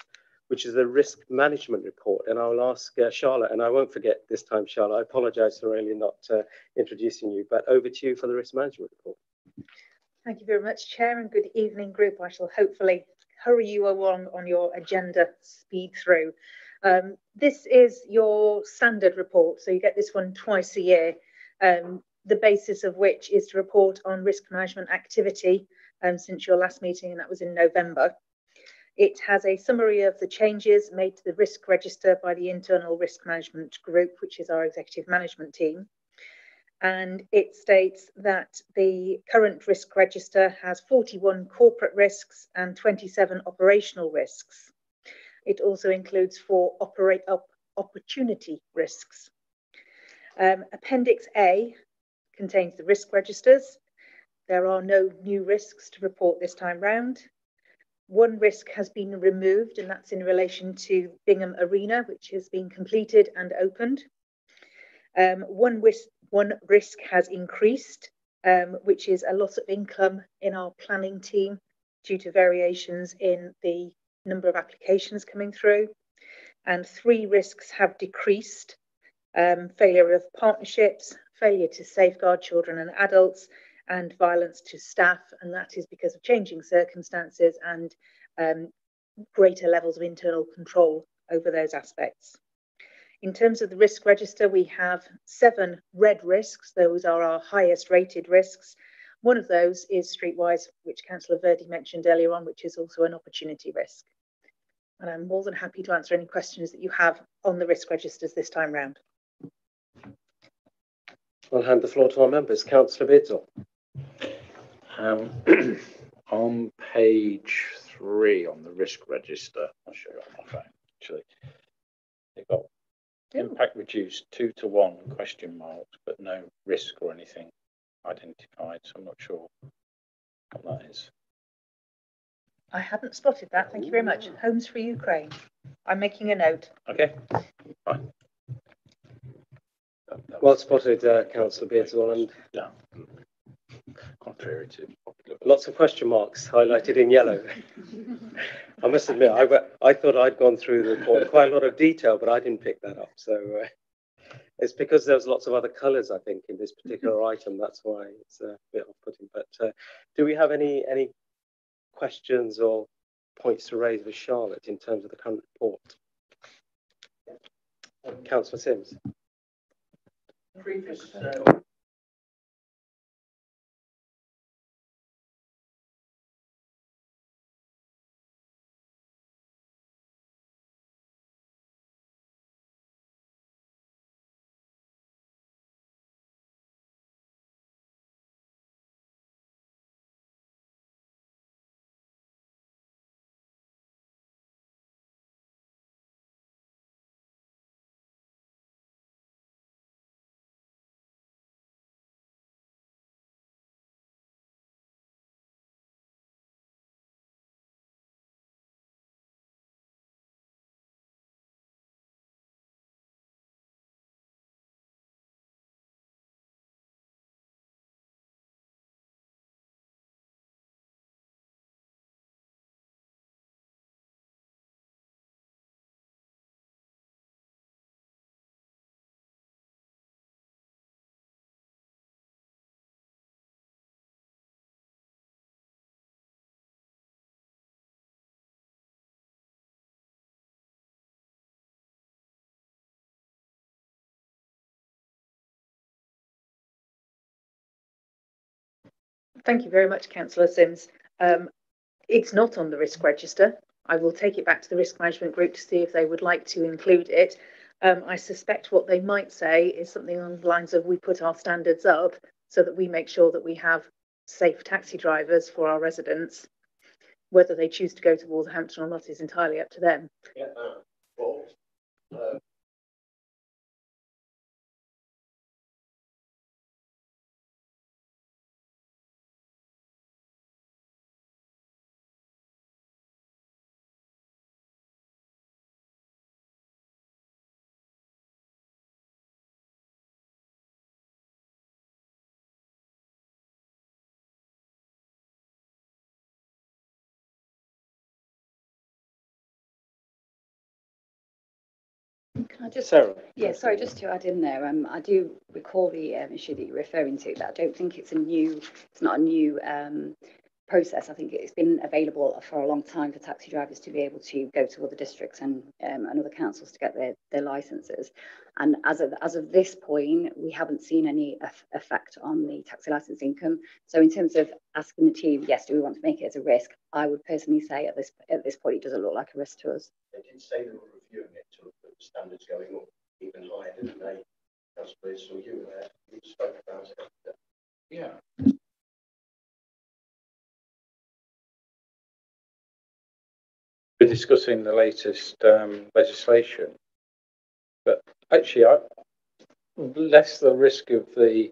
which is the risk management report. And I'll ask uh, Charlotte, and I won't forget this time, Charlotte. I apologise for really not uh, introducing you, but over to you for the risk management report. Thank you very much, Chair, and good evening, group. I shall hopefully hurry you along on your agenda speed through. Um, this is your standard report, so you get this one twice a year. Um, the basis of which is to report on risk management activity um, since your last meeting, and that was in November. It has a summary of the changes made to the risk register by the internal risk management group, which is our executive management team. And it states that the current risk register has 41 corporate risks and 27 operational risks. It also includes four operate op opportunity risks. Um, Appendix A contains the risk registers. There are no new risks to report this time round. One risk has been removed, and that's in relation to Bingham Arena, which has been completed and opened. Um, one, risk, one risk has increased, um, which is a loss of income in our planning team due to variations in the number of applications coming through. And three risks have decreased um, failure of partnerships, failure to safeguard children and adults, and violence to staff. And that is because of changing circumstances and um, greater levels of internal control over those aspects. In terms of the risk register, we have seven red risks. Those are our highest rated risks. One of those is Streetwise, which Councillor Verdi mentioned earlier on, which is also an opportunity risk. And I'm more than happy to answer any questions that you have on the risk registers this time round. I'll hand the floor to our members. Councillor Beardsall. Um, on page three on the risk register, I'll show you on my phone actually. They've got impact reduced two to one question marks, but no risk or anything identified. So I'm not sure what that is. I hadn't spotted that. Thank you very much. Homes for Ukraine. I'm making a note. Okay, fine. Well spotted, uh, Councillor and Yeah. Contrary to popular. lots of question marks highlighted in yellow. I must admit, I, I thought I'd gone through the report in quite a lot of detail, but I didn't pick that up. So uh, it's because there's lots of other colours, I think, in this particular item. That's why it's a bit off-putting. But uh, do we have any any questions or points to raise with Charlotte in terms of the current report? Councillor Sims. Previous, uh, Thank you very much, Councillor Sims. Um, it's not on the risk register. I will take it back to the risk management group to see if they would like to include it. Um, I suspect what they might say is something along the lines of we put our standards up so that we make sure that we have safe taxi drivers for our residents. Whether they choose to go to Wolverhampton or not is entirely up to them. yeah, uh, well, uh, I just Sarah. Yeah, sorry, just to add in there, um, I do recall the um, issue that you're referring to, that I don't think it's a new, it's not a new um, process. I think it's been available for a long time for taxi drivers to be able to go to other districts and, um, and other councils to get their, their licenses. And as of, as of this point, we haven't seen any effect on the taxi license income. So in terms of asking the team, yes, do we want to make it as a risk? I would personally say at this, at this point, it doesn't look like a risk to us. they did say they were reviewing it to look at the standards going up even higher, didn't they? Councillor, so you were there, you spoke about it. Yeah. We're discussing the latest um, legislation, but actually, I less the risk of the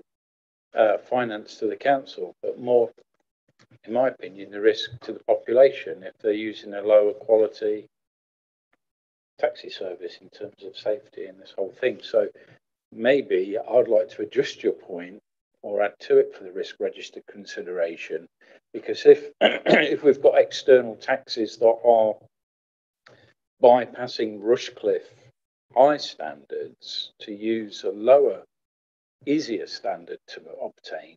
uh, finance to the council, but more, in my opinion, the risk to the population if they're using a lower quality taxi service in terms of safety and this whole thing. So maybe I'd like to adjust your point or add to it for the risk register consideration. Because if if we've got external taxes that are bypassing Rushcliffe high standards to use a lower, easier standard to obtain,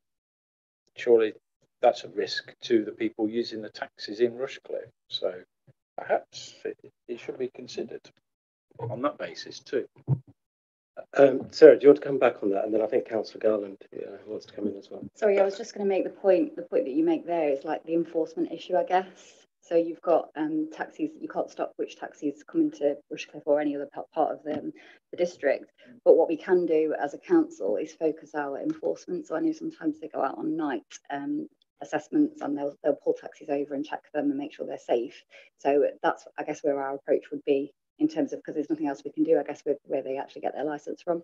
surely that's a risk to the people using the taxis in Rushcliffe. So perhaps it, it should be considered on that basis too. Um, Sarah, do you want to come back on that? And then I think Councillor Gowland yeah, wants to come in as well. Sorry, I was just going to make the point, the point that you make there is like the enforcement issue, I guess. So you've got um, taxis, you can't stop which taxis come into Rushcliffe or any other part of the, the district. But what we can do as a council is focus our enforcement. So I know sometimes they go out on night um, assessments and they'll, they'll pull taxis over and check them and make sure they're safe. So that's, I guess, where our approach would be in terms of, because there's nothing else we can do, I guess, with where they actually get their license from.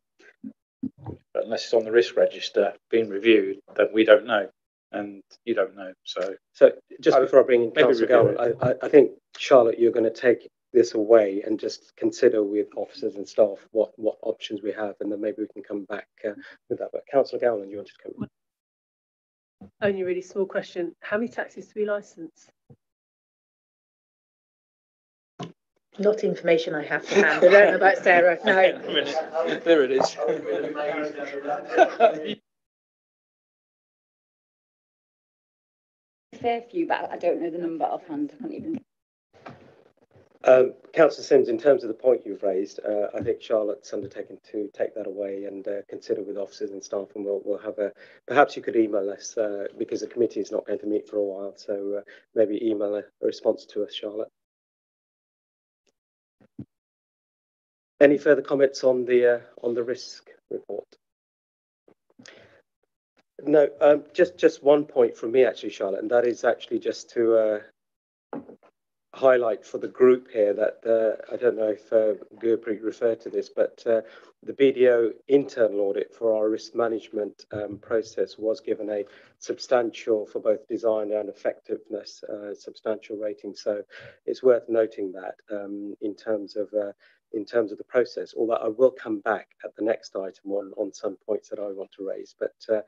But unless it's on the risk register being reviewed, then we don't know and you don't know. So, so just before I bring in Councillor Gowland, I, I, I think Charlotte, you're going to take this away and just consider with officers and staff what what options we have, and then maybe we can come back uh, with that. But Councillor Gowland, you wanted to come. Only really small question. How many taxis do we license? Not information I have to hand. I don't know about Sarah. No. there it is. fair few, but I don't know the number offhand. I can't even. Um, Councillor Sims, in terms of the point you've raised, uh, I think Charlotte's undertaken to take that away and uh, consider with officers and staff, and we'll, we'll have a. Perhaps you could email us uh, because the committee is not going to meet for a while, so uh, maybe email a, a response to us, Charlotte. Any further comments on the uh, on the risk report? No, um, just just one point from me actually, Charlotte, and that is actually just to uh, highlight for the group here that uh, I don't know if uh, Gurpreet referred to this, but uh, the BDO internal audit for our risk management um, process was given a substantial for both design and effectiveness uh, substantial rating. So it's worth noting that um, in terms of uh, in terms of the process, although I will come back at the next item on, on some points that I want to raise. But uh,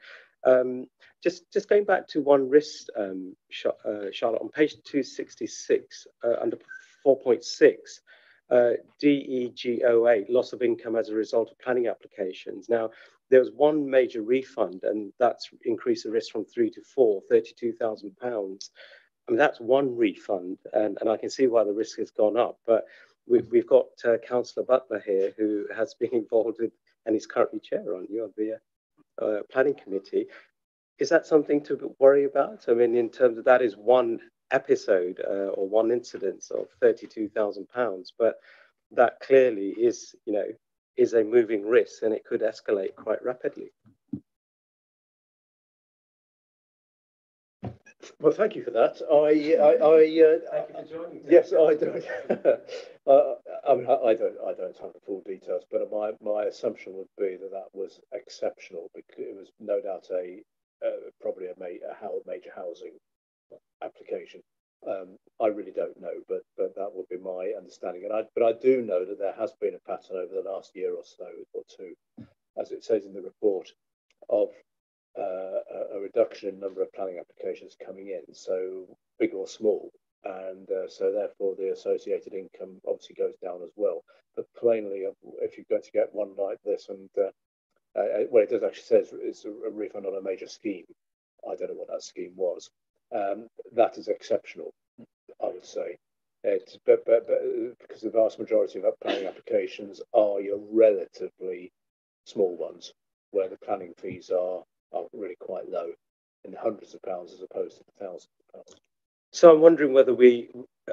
um, just, just going back to one risk, um, uh, Charlotte, on page 266, uh, under 4.6, uh, DEGOA, loss of income as a result of planning applications. Now, there was one major refund, and that's increased the risk from three to four, £32,000. I mean, that's one refund, and, and I can see why the risk has gone up. But we've, we've got uh, Councillor Butler here, who has been involved with, and is currently chair on you, the uh, planning committee. Is that something to worry about? I mean, in terms of that is one episode uh, or one incidence of £32,000, but that clearly is, you know, is a moving risk and it could escalate quite rapidly. Well, thank you for that. I, I, I uh, yes, I do. uh, I mean, I, I, don't, I don't have the full details, but my, my assumption would be that that was exceptional because it was no doubt a uh, probably a, ma a major housing application. Um, I really don't know, but but that would be my understanding. And I, but I do know that there has been a pattern over the last year or so or two, as it says in the report, of uh, a, reduction in number of planning applications coming in, so big or small, and uh, so therefore the associated income obviously goes down as well. But plainly, if you're going to get one like this, and uh, uh, well, it does actually says it's a, a, refund on a major scheme. I don't know what that scheme was. Um, that is exceptional, I would say. It's, but, but, but because the vast majority of planning applications are your relatively small ones, where the planning fees are are really quite low in the hundreds of pounds as opposed to thousands of pounds. So I'm wondering whether we,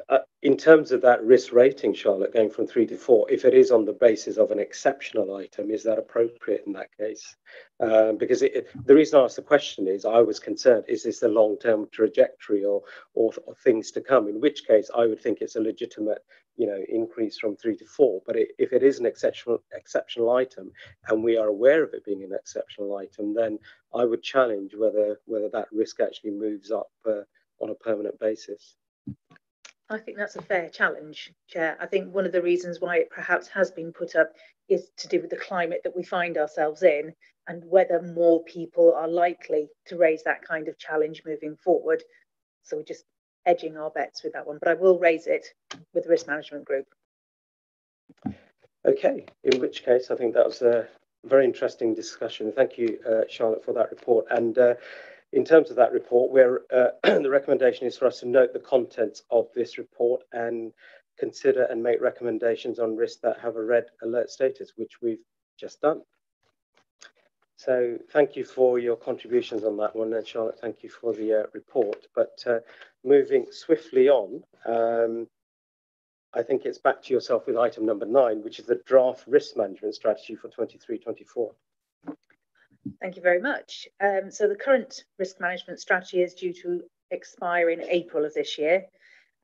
uh, in terms of that risk rating, Charlotte, going from three to four, if it is on the basis of an exceptional item, is that appropriate in that case? Um, because the reason I asked the question is I was concerned, is this a long-term trajectory or, or, things to come? In which case, I would think it's a legitimate, you know, increase from three to four. But if it is an exceptional exceptional item, and we are aware of it being an exceptional item, then I would challenge whether whether that risk actually moves up. Uh, on a permanent basis? I think that's a fair challenge, Chair. I think one of the reasons why it perhaps has been put up is to do with the climate that we find ourselves in and whether more people are likely to raise that kind of challenge moving forward. So we're just edging our bets with that one, but I will raise it with the risk management group. Okay, in which case I think that was a very interesting discussion. Thank you, uh, Charlotte, for that report. And uh, in terms of that report, where uh, the recommendation is for us to note the contents of this report and consider and make recommendations on risks that have a red alert status, which we've just done. So thank you for your contributions on that one, and Charlotte, thank you for the uh, report. But uh, moving swiftly on, um, I think it's back to yourself with item number nine, which is the draft risk management strategy for 23-24. Thank you very much. Um, so the current risk management strategy is due to expire in April of this year.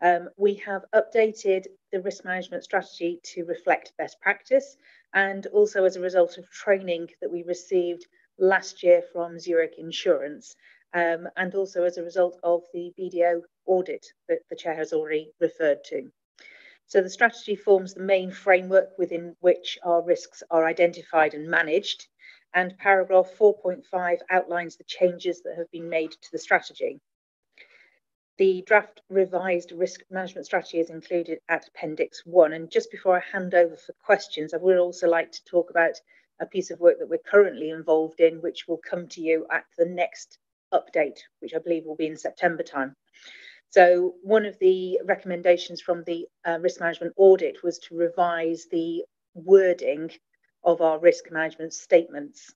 Um, we have updated the risk management strategy to reflect best practice and also as a result of training that we received last year from Zurich Insurance um, and also as a result of the BDO audit that the chair has already referred to. So the strategy forms the main framework within which our risks are identified and managed and paragraph 4.5 outlines the changes that have been made to the strategy. The draft revised risk management strategy is included at Appendix 1. And just before I hand over for questions, I would also like to talk about a piece of work that we're currently involved in, which will come to you at the next update, which I believe will be in September time. So one of the recommendations from the uh, risk management audit was to revise the wording of our risk management statements.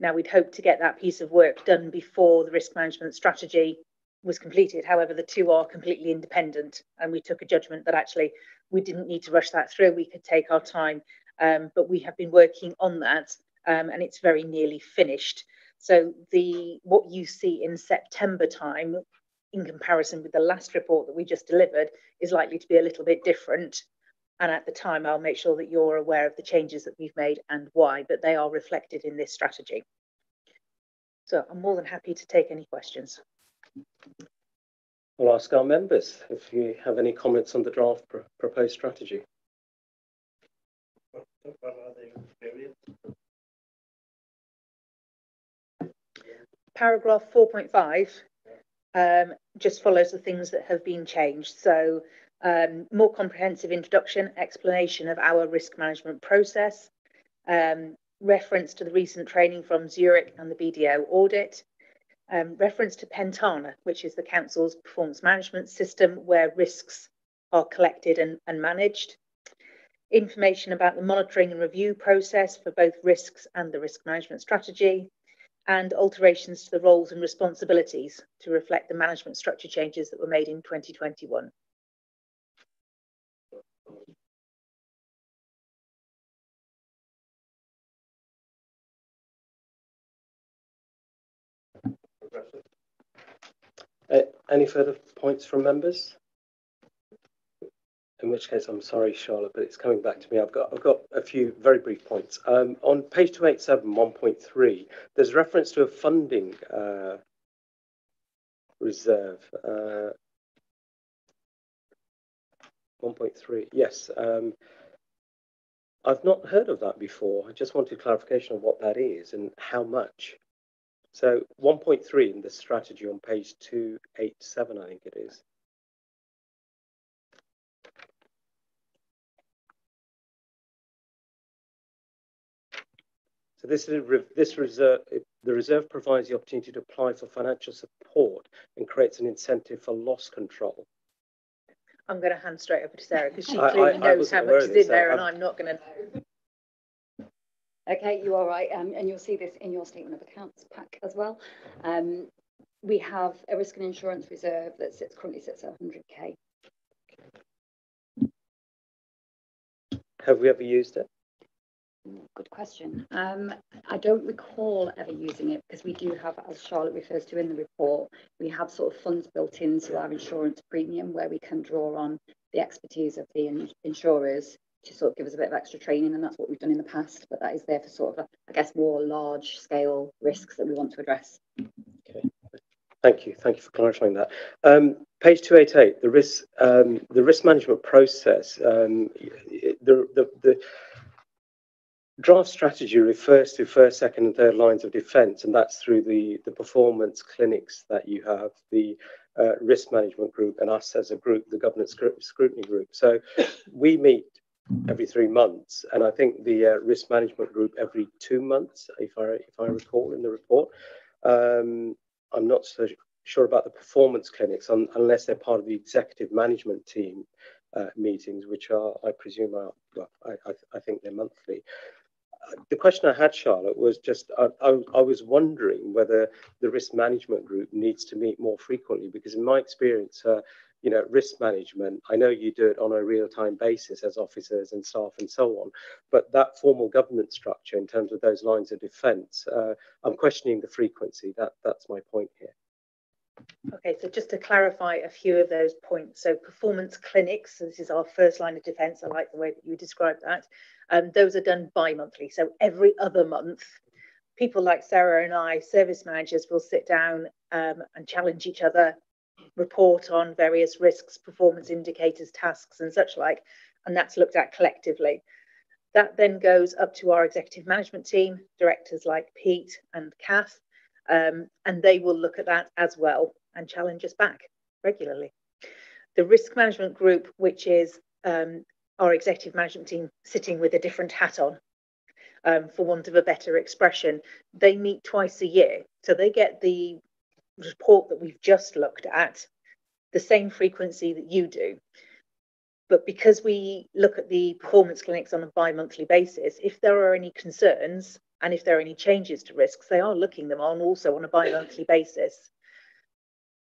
Now we'd hope to get that piece of work done before the risk management strategy was completed. However, the two are completely independent, and we took a judgment that actually we didn't need to rush that through. We could take our time, um, but we have been working on that, um, and it's very nearly finished. So the what you see in September time, in comparison with the last report that we just delivered, is likely to be a little bit different. And at the time, I'll make sure that you're aware of the changes that we've made and why, but they are reflected in this strategy. So I'm more than happy to take any questions. I'll ask our members if you have any comments on the draft pr proposed strategy. Paragraph 4.5 um, just follows the things that have been changed. So um, more comprehensive introduction, explanation of our risk management process, um, reference to the recent training from Zurich and the BDO audit, um, reference to Pentana, which is the council's performance management system where risks are collected and, and managed, information about the monitoring and review process for both risks and the risk management strategy, and alterations to the roles and responsibilities to reflect the management structure changes that were made in 2021. Uh, any further points from members? In which case, I'm sorry, Charlotte, but it's coming back to me. I've got I've got a few very brief points. Um, on page 287, 1.3, there's reference to a funding uh, reserve. Uh, 1.3, yes. Um, I've not heard of that before. I just wanted clarification on what that is and how much. So 1.3 in the strategy on page 287, I think it is. So this is this reserve. The reserve provides the opportunity to apply for financial support and creates an incentive for loss control. I'm going to hand straight over to Sarah because she clearly I, I, knows I how much is in there, and I'm not going to know. Okay, you are right. Um, and you'll see this in your statement of accounts pack as well. Um, we have a risk and insurance reserve that sits currently sits at 100k. Have we ever used it? Good question. Um, I don't recall ever using it because we do have, as Charlotte refers to in the report, we have sort of funds built into our insurance premium where we can draw on the expertise of the in insurers to sort of give us a bit of extra training, and that's what we've done in the past. But that is there for sort of, I guess, more large scale risks that we want to address. Okay, thank you, thank you for clarifying that. Um, page two eight eight, the risk, um, the risk management process. Um, the, the the draft strategy refers to first, second, and third lines of defence, and that's through the the performance clinics that you have, the uh, risk management group, and us as a group, the governance scrutiny group. So we meet every three months, and I think the uh, risk management group every two months, if I if I recall in the report. Um, I'm not so sure about the performance clinics un unless they're part of the executive management team uh, meetings, which are, I presume, are well, I, I, I think they're monthly. the question I had, Charlotte, was just I, I, I, was wondering whether the risk management group needs to meet more frequently because, in my experience, uh, you know, risk management, I know you do it on a real-time basis as officers and staff and so on, but that formal government structure in terms of those lines of defence, uh, I'm questioning the frequency. That that's my point here. Okay, so just to clarify a few of those points. So performance clinics, so this is our first line of defence. I like the way that you described that. Um, those are done bi-monthly, so every other month. People like Sarah and I, service managers, will sit down um, and challenge each other, report on various risks, performance indicators, tasks, and such like, and that's looked at collectively. That then goes up to our executive management team, directors like Pete and Kath, um, and they will look at that as well and challenge us back regularly. The risk management group, which is um, our executive management team sitting with a different hat on, um, for want of a better expression, they meet twice a year. So they get the report that we've just looked at, the same frequency that you do. But because we look at the performance clinics on a bi monthly basis, if there are any concerns, and if there are any changes to risks, they are looking them on also on a bi-monthly basis.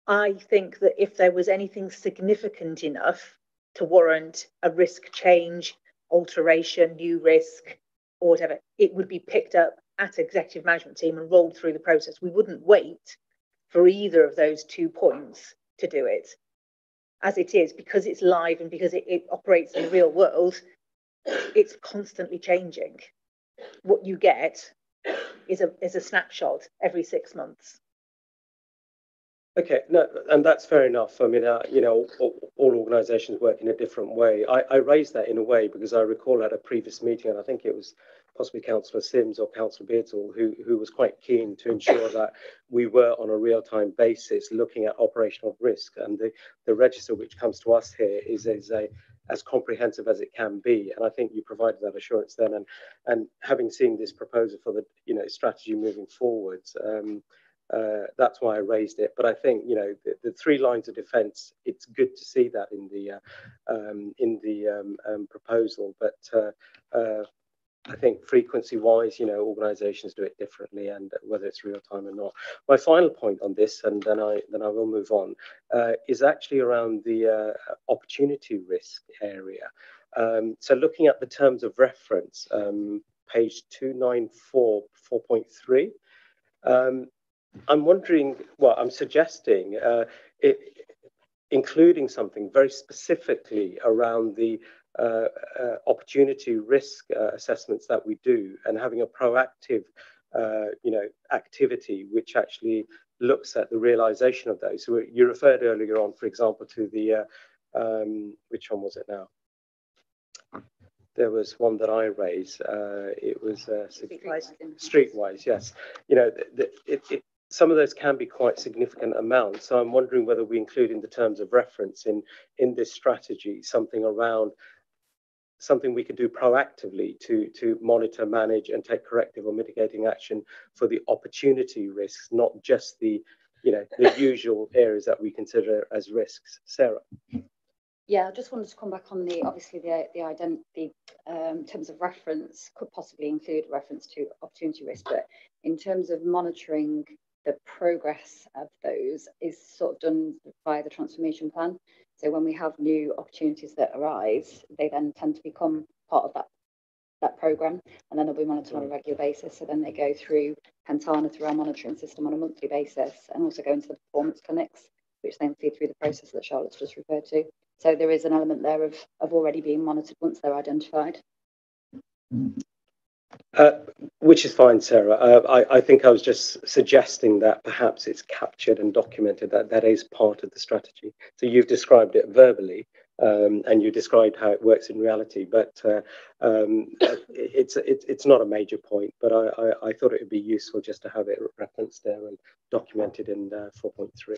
I think that if there was anything significant enough to warrant a risk change, alteration, new risk, or whatever, it would be picked up at executive management team and rolled through the process. We wouldn't wait for either of those two points to do it. As it is, because it's live and because it, it operates in the real world, it's constantly changing what you get is a is a snapshot every six months. Okay, no, and that's fair enough. I mean, uh, you know, all, all, organisations work in a different way. I, I raised that in a way because I recall at a previous meeting, and I think it was possibly Councillor Sims or Councillor Beardsley who, who was quite keen to ensure that we were on a real-time basis looking at operational risk. And the, the register which comes to us here is, is a as comprehensive as it can be. And I think you provided that assurance then. And and having seen this proposal for the you know strategy moving forwards, um, uh, that's why I raised it. But I think you know the, the three lines of defence. It's good to see that in the uh, um, in the um, um proposal. But uh, uh I think frequency wise, you know, organizations do it differently and whether it's real time or not. My final point on this, and then I then I will move on, uh, is actually around the uh, opportunity risk area. Um, so looking at the terms of reference, um, page 294, 4.3, um, I'm wondering, well, I'm suggesting uh, it, including something very specifically around the uh, uh, opportunity risk uh, assessments that we do and having a proactive you know activity which actually looks at the realization of those so you referred earlier on for example to the um, which one was it now there was one that I raised. Uh, it was uh, streetwise. streetwise. Yes, you know, the, the, it, it, some of those can be quite significant amounts. So I'm wondering whether we include in the terms of reference in in this strategy something around something we could do proactively to, to monitor, manage, and take corrective or mitigating action for the opportunity risks, not just the, you know, the usual areas that we consider as risks. Sarah. Yeah, I just wanted to come back on the obviously the the identity um, terms of reference could possibly include reference to opportunity risk, but in terms of monitoring the progress of those is sort of done by the transformation plan. So when we have new opportunities that arise, they then tend to become part of that that program, and then they'll be monitored on a regular basis. So then they go through Pentana through our monitoring system on a monthly basis, and also go into the performance clinics, which then feed through the process that Charlotte's just referred to. So there is an element there of of already being monitored once they're identified. Mm-hmm. Uh, which is fine, Sarah. Uh, I, I, think I was just suggesting that perhaps it's captured and documented that that is part of the strategy. So you've described it verbally, um, and you described how it works in reality, but uh, um, it's, it's it's not a major point. But I, I, I, thought it would be useful just to have it referenced there and documented in uh, 4.3.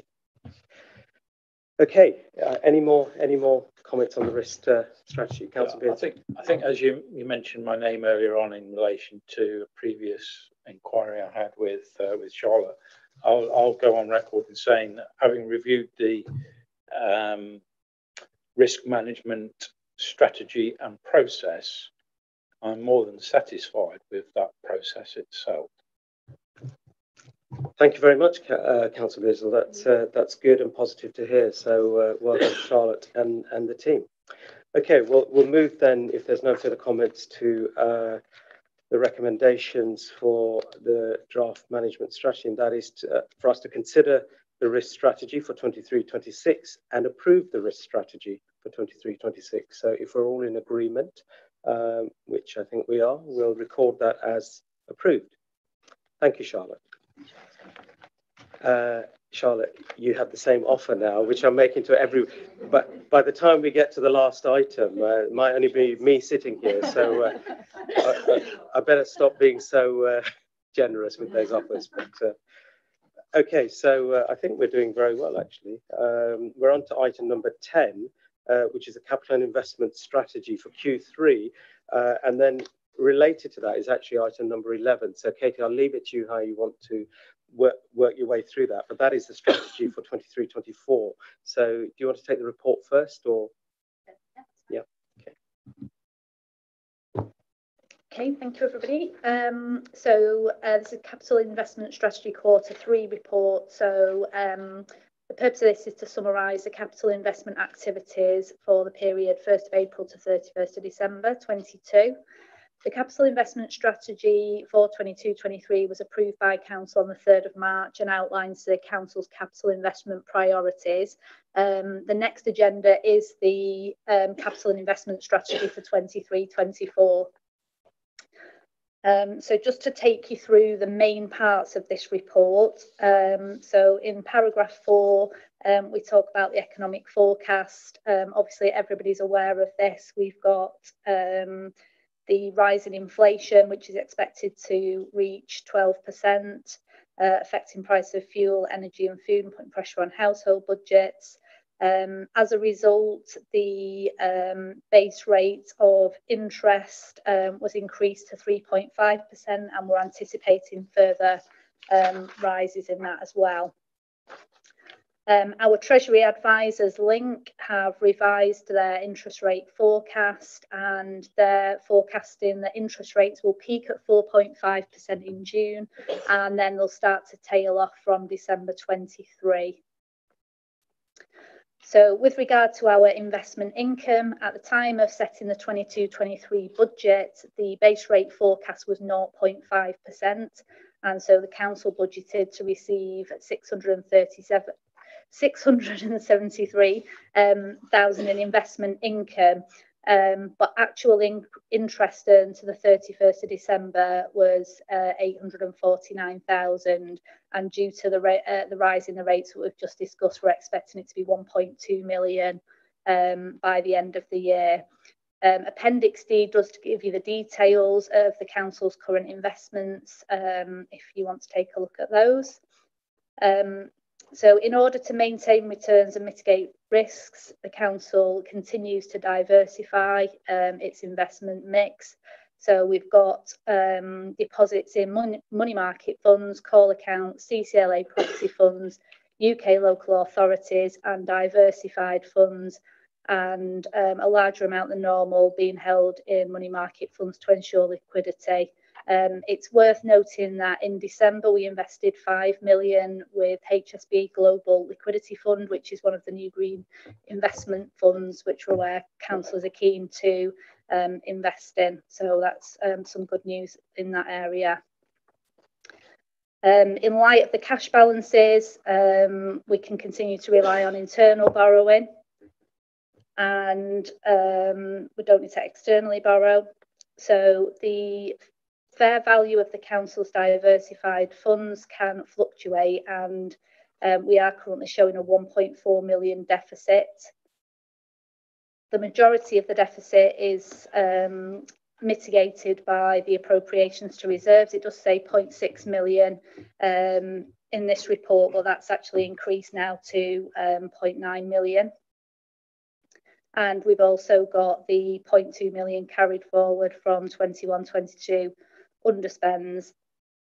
Okay, uh, any more any more comments on the risk uh, strategy, Council yeah, I think I think as you you mentioned my name earlier on in relation to a previous inquiry I had with uh, with Charlotte, I'll I'll go on record in saying that having reviewed the um, risk management strategy and process, I'm more than satisfied with that process itself. Thank you very much, uh, Councillor Bizzle. That's uh, that's good and positive to hear. So uh, well done, Charlotte and and the team. Okay, well we'll move then, if there's no further comments, to uh, the recommendations for the draft management strategy, and that is to, uh, for us to consider the risk strategy for 23-26 and approve the risk strategy for 23-26. So if we're all in agreement, um, which I think we are, we'll record that as approved. Thank you, Charlotte. Uh, Charlotte, you have the same offer now, which I'm making to every. But by the time we get to the last item, uh, it might only be me sitting here. So uh, I, I, better stop being so uh, generous with those offers. But uh, okay, so I think we're doing very well actually. Um, we're on to item number 10, which is a capital and investment strategy for Q3, and then related to that is actually item number 11. So Katie, I'll leave it to you how you want to work, work your way through that. But that is the strategy for 23, 24. So do you want to take the report first or? Yeah. Okay. Okay, thank you everybody. Um, so uh, this is Capital Investment Strategy Quarter 3 report. So um, the purpose of this is to summarise the capital investment activities for the period 1st of April to 31st of December 22. The capital investment strategy for 22-23 was approved by Council on the 3rd of March and outlines the Council's capital investment priorities. Um, the next agenda is the um, capital investment strategy for 23-24. Um, so just to take you through the main parts of this report. Um, so in paragraph four, um, we talk about the economic forecast. Um, obviously, everybody's aware of this. We've got um, the rise in inflation, which is expected to reach 12%, uh, affecting price of fuel, energy and food and putting pressure on household budgets. Um, as a result, the um, base rate of interest um, was increased to 3.5% and we're anticipating further um, rises in that as well. Um, our Treasury advisors Link have revised their interest rate forecast and they're forecasting that interest rates will peak at 4.5% in June and then they'll start to tail off from December 23. So with regard to our investment income, at the time of setting the 22-23 budget, the base rate forecast was 0.5%. And so the council budgeted to receive 637 673,000 um, in investment income, um, but actual in interest earned to the 31st of December was uh, 849,000. And due to the, uh, the rise in the rates that we've just discussed, we're expecting it to be 1.2 million um, by the end of the year. Um, Appendix D does give you the details of the council's current investments um, if you want to take a look at those. So in order to maintain returns and mitigate risks, the council continues to diversify um, its investment mix. So we've got um, deposits in money, money market funds, call accounts, CCLA property funds, UK local authorities and diversified funds and um, a larger amount than normal being held in money market funds to ensure liquidity. Um, it's worth noting that in December we invested 5 million with HSBC Global Liquidity Fund, which is one of the new green investment funds, which are where councillors are keen to um, invest in. So that's um, some good news in that area. Um, in light of the cash balances, um, we can continue to rely on internal borrowing and um, we don't need to externally borrow. So the fair value of the council's diversified funds can fluctuate and um, we are currently showing a 1.4 million deficit. The majority of the deficit is um, mitigated by the appropriations to reserves. It does say 0.6 million um, in this report, but that's actually increased now to um, 0.9 million. And we've also got the 0.2 million carried forward from 21-22 underspends.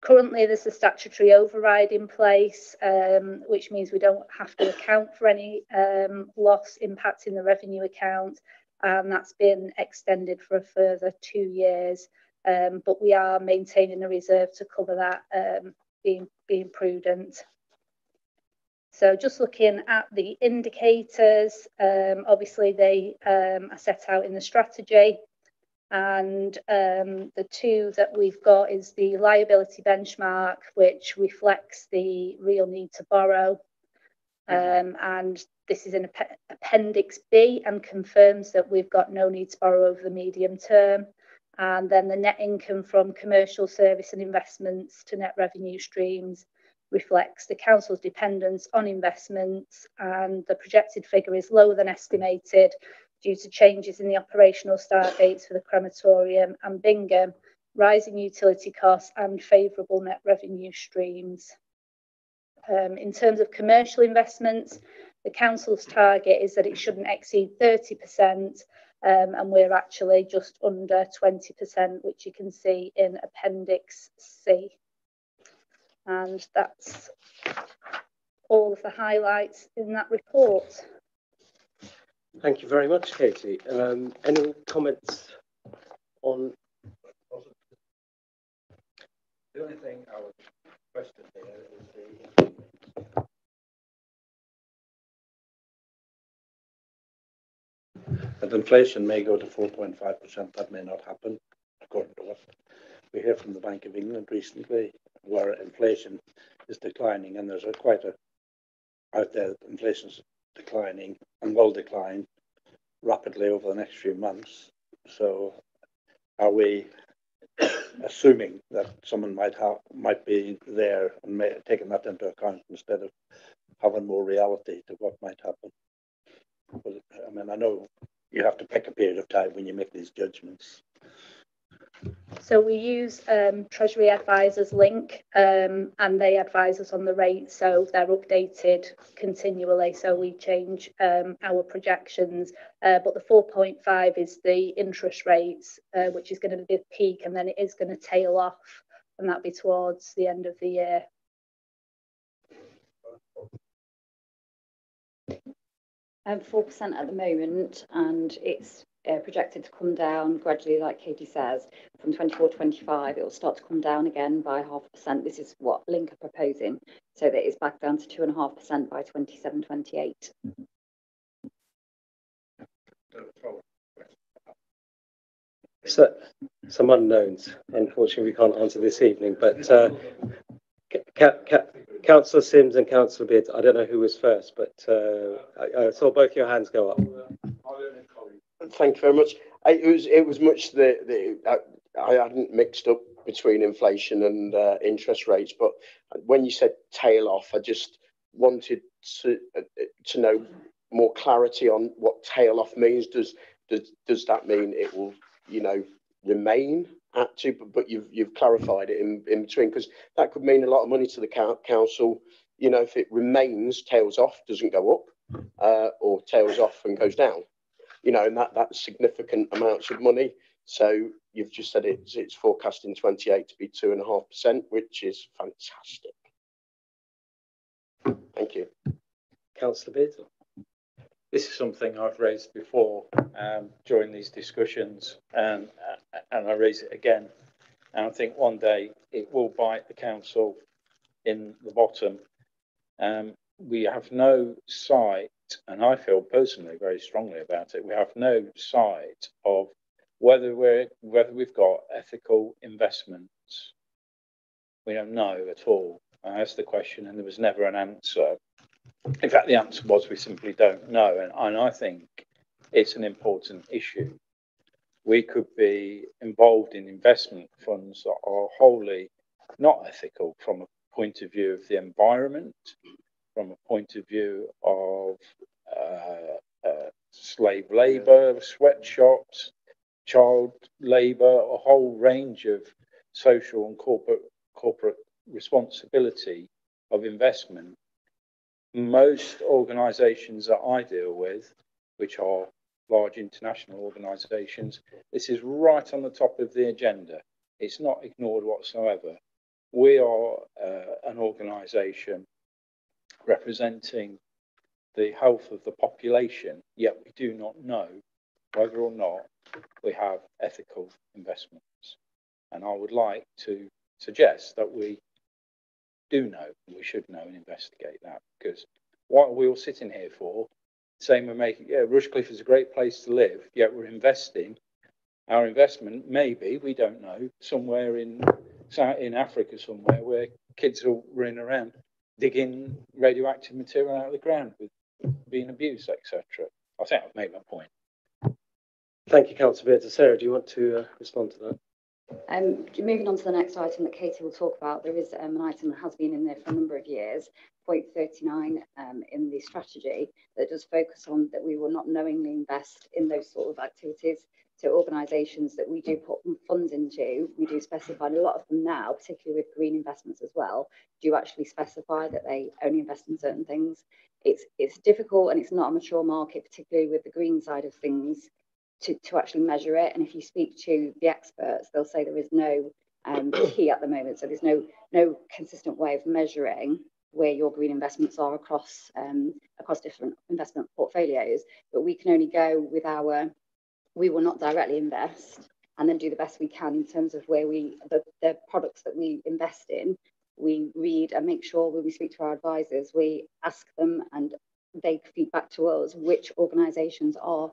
Currently, there's a statutory override in place, um, which means we don't have to account for any um, loss impacting the revenue account. and that's been extended for a further two years. Um, but we are maintaining a reserve to cover that, um, being being prudent. So just looking at the indicators, um, obviously they um, are set out in the strategy. And um, the two that we've got is the liability benchmark, which reflects the real need to borrow. Um, and this is in Appendix B and confirms that we've got no need to borrow over the medium term. And then the net income from commercial service and investments to net revenue streams reflects the council's dependence on investments and the projected figure is lower than estimated due to changes in the operational start dates for the crematorium and Bingham, rising utility costs and favourable net revenue streams. Um, in terms of commercial investments, the council's target is that it shouldn't exceed 30%, um, and we're actually just under 20%, which you can see in Appendix C. And that's all of the highlights in that report. Thank you very much, Katie. Um, any comments on? The only thing I would question here is the that inflation may go to 4.5%. That may not happen, according to what we hear from the Bank of England recently, where inflation is declining, and there's a quite a out there that inflation is declining and will decline rapidly over the next few months. So, are we assuming that someone might have might be there and may, taking that into account instead of having more reality to what might happen? But, I mean, I know you have to pick a period of time when you make these judgments. So we use um, Treasury Advisors link um, and they advise us on the rates. So they're updated continually. So we change um, our projections. Uh, but the 4.5 is the interest rates, uh, which is going to be the peak and then it is going to tail off and that'll be towards the end of the year. Um, 4% at the moment, and it's uh, projected to come down gradually, like Katie says, from 24 25. It will start to come down again by half a percent. This is what Link are proposing, so that it's back down to 2.5% by 27 28. So, some unknowns. Unfortunately, we can't answer this evening, but uh, Councillor Sims and Councillor Beard, I don't know who was first, but uh, I, I, saw both your hands go up. Thank you very much. I, it was it was much the, the I, I hadn't mixed up between inflation and uh, interest rates, but when you said tail off, I just wanted to uh, to know more clarity on what tail off means. Does does does that mean it will you know remain at two, but you've you've clarified it in, in between because that could mean a lot of money to the council. You know, if it remains tails off, doesn't go up, uh, or tails off and goes down. You know, and that that's significant amounts of money. So you've just said it's it's forecasting 28 to be two and a half percent, which is fantastic. Thank you, Councillor Beardsley this is something I've raised before um, during these discussions, and uh, and I raise it again. And I think one day it will bite the council in the bottom. Um, we have no sight, and I feel personally very strongly about it. We have no sight of whether we're whether we've got ethical investments. We don't know at all. I asked the question, and there was never an answer in fact, the answer was we simply don't know. And, and I think it's an important issue. We could be involved in investment funds that are wholly not ethical from a point of view of the environment, from a point of view of uh, uh, slave labor, sweatshops, child labor, a whole range of social and corporate corporate responsibility of investment most organizations that I deal with, which are large international organizations, this is right on the top of the agenda. It's not ignored whatsoever. We are uh, an organization representing the health of the population, yet we do not know whether or not we have ethical investments. And I would like to suggest that we do know, we should know and investigate that because what are we all sitting here for? Saying we're making, yeah, Rushcliffe is a great place to live, yet we're investing. Our investment, maybe, we don't know, somewhere in in Africa somewhere where kids are running around digging radioactive material out of the ground with being abused, etc. I think I've made my point. Thank you, Councillor Beards. Sarah, do you want to uh, respond to that? Um, moving on to the next item that Katie will talk about, there is um, an item that has been in there for a number of years, point 39 um, in the strategy, that does focus on that we will not knowingly invest in those sort of activities. So organisations that we do put funds into, we do specify, and a lot of them now, particularly with green investments as well, do actually specify that they only invest in certain things. It's, it's difficult and it's not a mature market, particularly with the green side of things, to, to actually measure it. And if you speak to the experts, they'll say there is no um, key at the moment. So there's no no consistent way of measuring where your green investments are across um, across different investment portfolios. But we can only go with our we will not directly invest and then do the best we can in terms of where we the, the products that we invest in we read and make sure when we speak to our advisors we ask them and they feed back to us which organizations are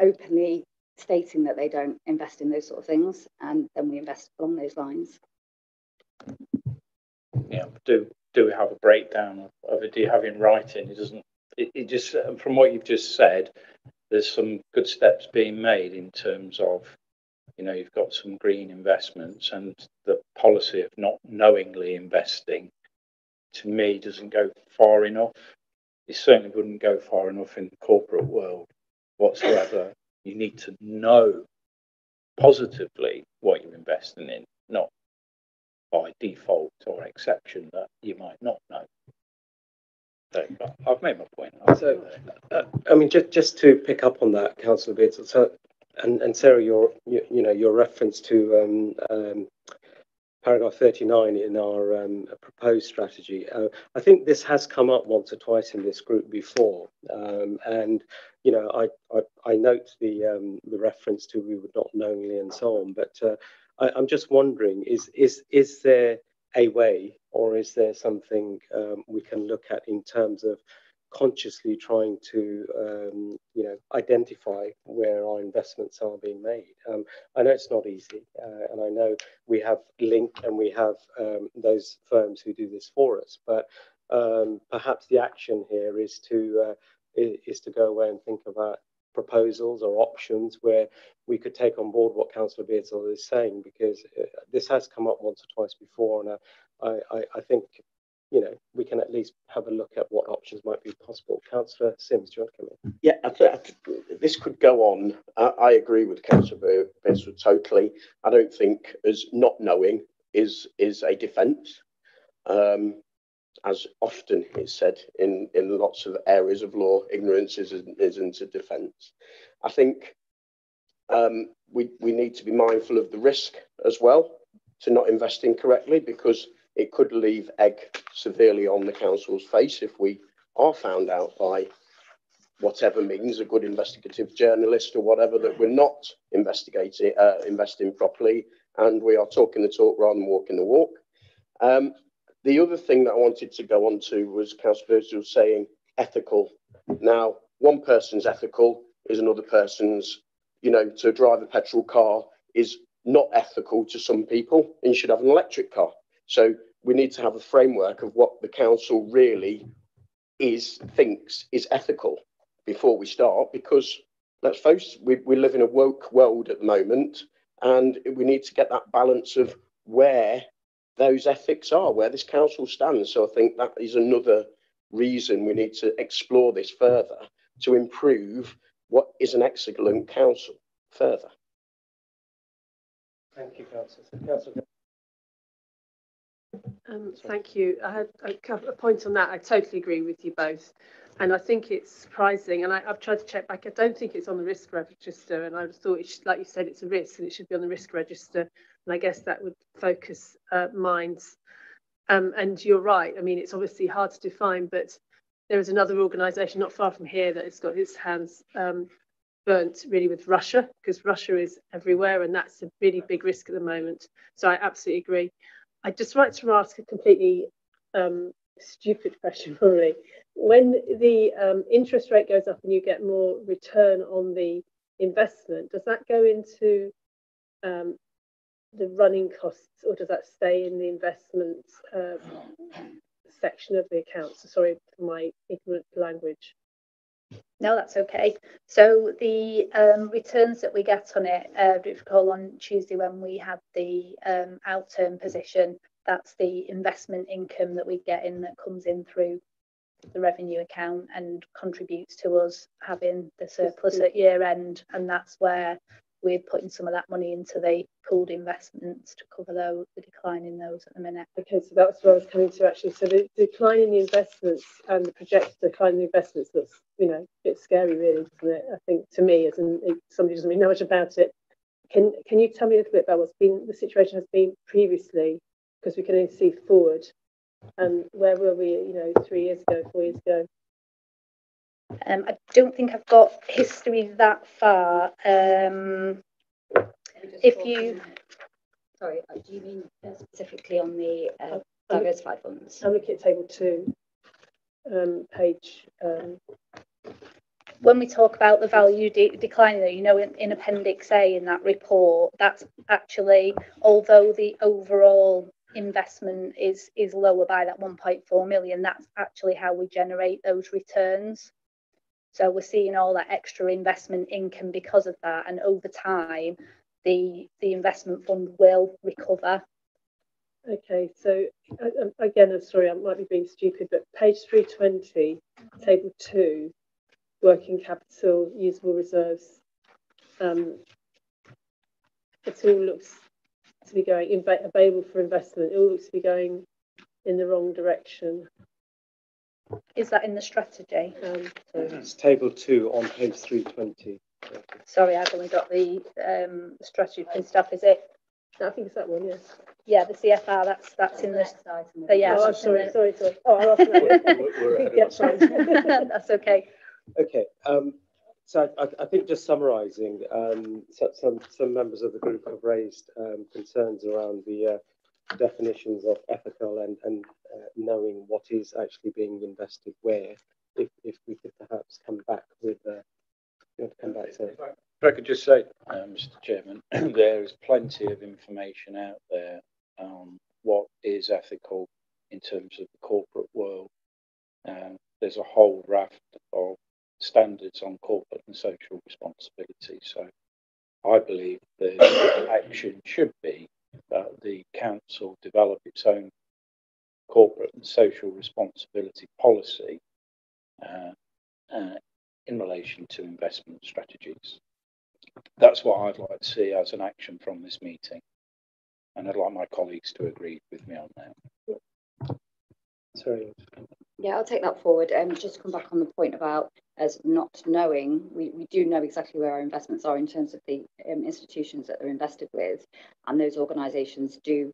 openly stating that they don't invest in those sort of things, and then we invest along those lines. Yeah, do do we have a breakdown of, it? Do you have in writing? It doesn't. It, it just from what you've just said, there's some good steps being made in terms of, you know, you've got some green investments and the policy of not knowingly investing, to me, doesn't go far enough. It certainly wouldn't go far enough in the corporate world whatsoever. You need to know positively what you're investing in, not by default or exception that you might not know. I've made my point. So, uh, I mean, just just to pick up on that, Councillor Beards, so, and, and Sarah, your you, you know your reference to um, um, paragraph 39 in our um, proposed strategy. Uh, I think this has come up once or twice in this group before, um, and you know, I I, I note the um, the reference to we would not knowingly and so on, but uh, I, am just wondering: is is is there a way, or is there something um, we can look at in terms of consciously trying to um, you know identify where our investments are being made. Um, I know it's not easy, uh, and I know we have Link and we have um, those firms who do this for us. But um, perhaps the action here is to uh, is to go away and think about proposals or options where we could take on board what Councillor Beardsall is saying, because uh, this has come up once or twice before, and I, I, I think you know, we can at least have a look at what options might be possible. Councillor Sims, do you want to come in? Yeah, I th- I th- this could go on. I, I agree with Councillor Beardsall totally. I don't think as not knowing is is a defence. Um, as often is said in, in lots of areas of law, ignorance isn't, isn't a defence. I think um, we, we need to be mindful of the risk as well to not investing correctly because it could leave egg severely on the council's face if we are found out by whatever means a good investigative journalist or whatever that we're not investigating uh, investing properly and we are talking the talk rather than walking the walk um, the other thing that i wanted to go on to was councillor was saying ethical. Now one person's ethical is another person's you know to drive a petrol car is not ethical to some people and you should have an electric car. So we need to have a framework of what the council really is thinks is ethical before we start because let's face we, we live in a woke world at the moment and we need to get that balance of where those ethics are where this council stands so i think that is another reason we need to explore this further to improve what is an excellent council further thank you councillor um, thank you. I had a, a point on that. I totally agree with you both. And I think it's surprising, and I, have tried to check back. I don't think it's on the risk register, and I thought, it should, like you said, it's a risk, and it should be on the risk register. And I guess that would focus uh, minds. Um, and you're right. I mean, it's obviously hard to define, but there is another organisation not far from here that has got its hands um, burnt really with Russia because Russia is everywhere and that's a really big risk at the moment. So I absolutely agree. I'd just like to ask a completely um, stupid question, probably. When the um, interest rate goes up and you get more return on the investment, does that go into um, the running costs or does that stay in the investment uh, section of the account? So sorry for my ignorant language. No, that's okay. So the um, returns that we get on it, uh, recall on Tuesday when we had the um, outturn position, that's the investment income that we get in that comes in through the revenue account and contributes to us having the surplus at year end. And that's where we're putting some of that money into the pooled investments to cover the decline in those at the minute. Okay, so that's what I was coming to actually. So the decline in the investments and the projected decline in the investments looks, you know, a bit scary, really, doesn't it? I think to me, as somebody doesn't really know much about it. Can can you tell me a little bit about what's been the situation has been previously? Because we can only see forward. And where were we, you know, three years ago, four years ago? Um, I don't think I've got history that far. Um, if you, sorry, uh, do you mean specifically on the uh, diversified funds? I'm looking at table two, um, page. Um, when we talk about the value de declining, you know, in, in Appendix A in that report, that's actually, although the overall investment is is lower by that 1.4 million, that's actually how we generate those returns. So we're seeing all that extra investment income because of that. And over time, the, the investment fund will recover. Okay, so uh, again, I'm sorry, I might be being stupid, but page 320, table two, working capital, usable reserves. Um, it all looks to be going in, available for investment. It all looks to be going in the wrong direction. Is that in the strategy? Um, It's table two on page 320. Sorry, I've only got the um, strategy and stuff. Is it? I think it's that one, yes. Yeah, the CFR. That's that's in the. The, yeah. Oh, sorry, sorry, sorry. Oh, I'll ask that. yeah, sorry. that's okay. Okay. Um, so I, I, think just summarising, um, some some members of the group have raised um, concerns around the uh, definitions of ethical and, and uh, knowing what is actually being invested where, if, if we could perhaps come back with, uh, you come back to. If I could just say, uh, Mr. Chairman, there is plenty of information out there on what is ethical in terms of the corporate world. Um, there's a whole raft of standards on corporate and social responsibility. So I believe the action should be that the council develop its own corporate and social responsibility policy uh, uh, in relation to investment strategies. That's what I'd like to see as an action from this meeting. And I'd like my colleagues to agree with me on that. Sorry. Yeah, I'll take that forward. And um, just to come back on the point about as not knowing, we, we do know exactly where our investments are in terms of the um, institutions that they're invested with. And those organisations do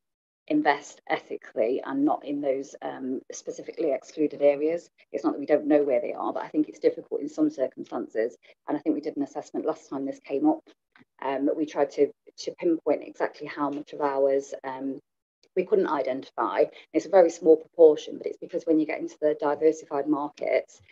invest ethically and not in those um, specifically excluded areas. It's not that we don't know where they are, but I think it's difficult in some circumstances. And I think we did an assessment last time this came up. Um, we tried to, to pinpoint exactly how much of ours um, we couldn't identify. It's a very small proportion, but it's because when you get into the diversified markets,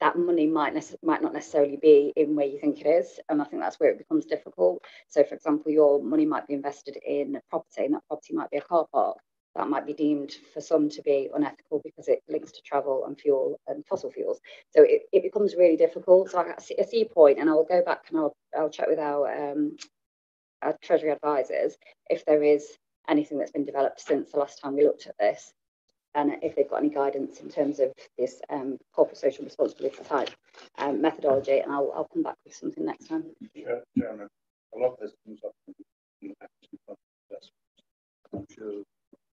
that money might might not necessarily be in where you think it is, and I think that's where it becomes difficult. So, for example, your money might be invested in property, and that property might be a car park. That might be deemed for some to be unethical because it links to travel and fuel and fossil fuels. So it, it becomes really difficult. So I see, I see point, and I'll go back and I'll I'll check with our um, our treasury advisors if there is anything that's been developed since the last time we looked at this and if they've got any guidance in terms of this um, corporate social responsibility type um, methodology, and I'll, I'll come back with something next time. Yeah, Chairman, a lot of this comes up in the I'm sure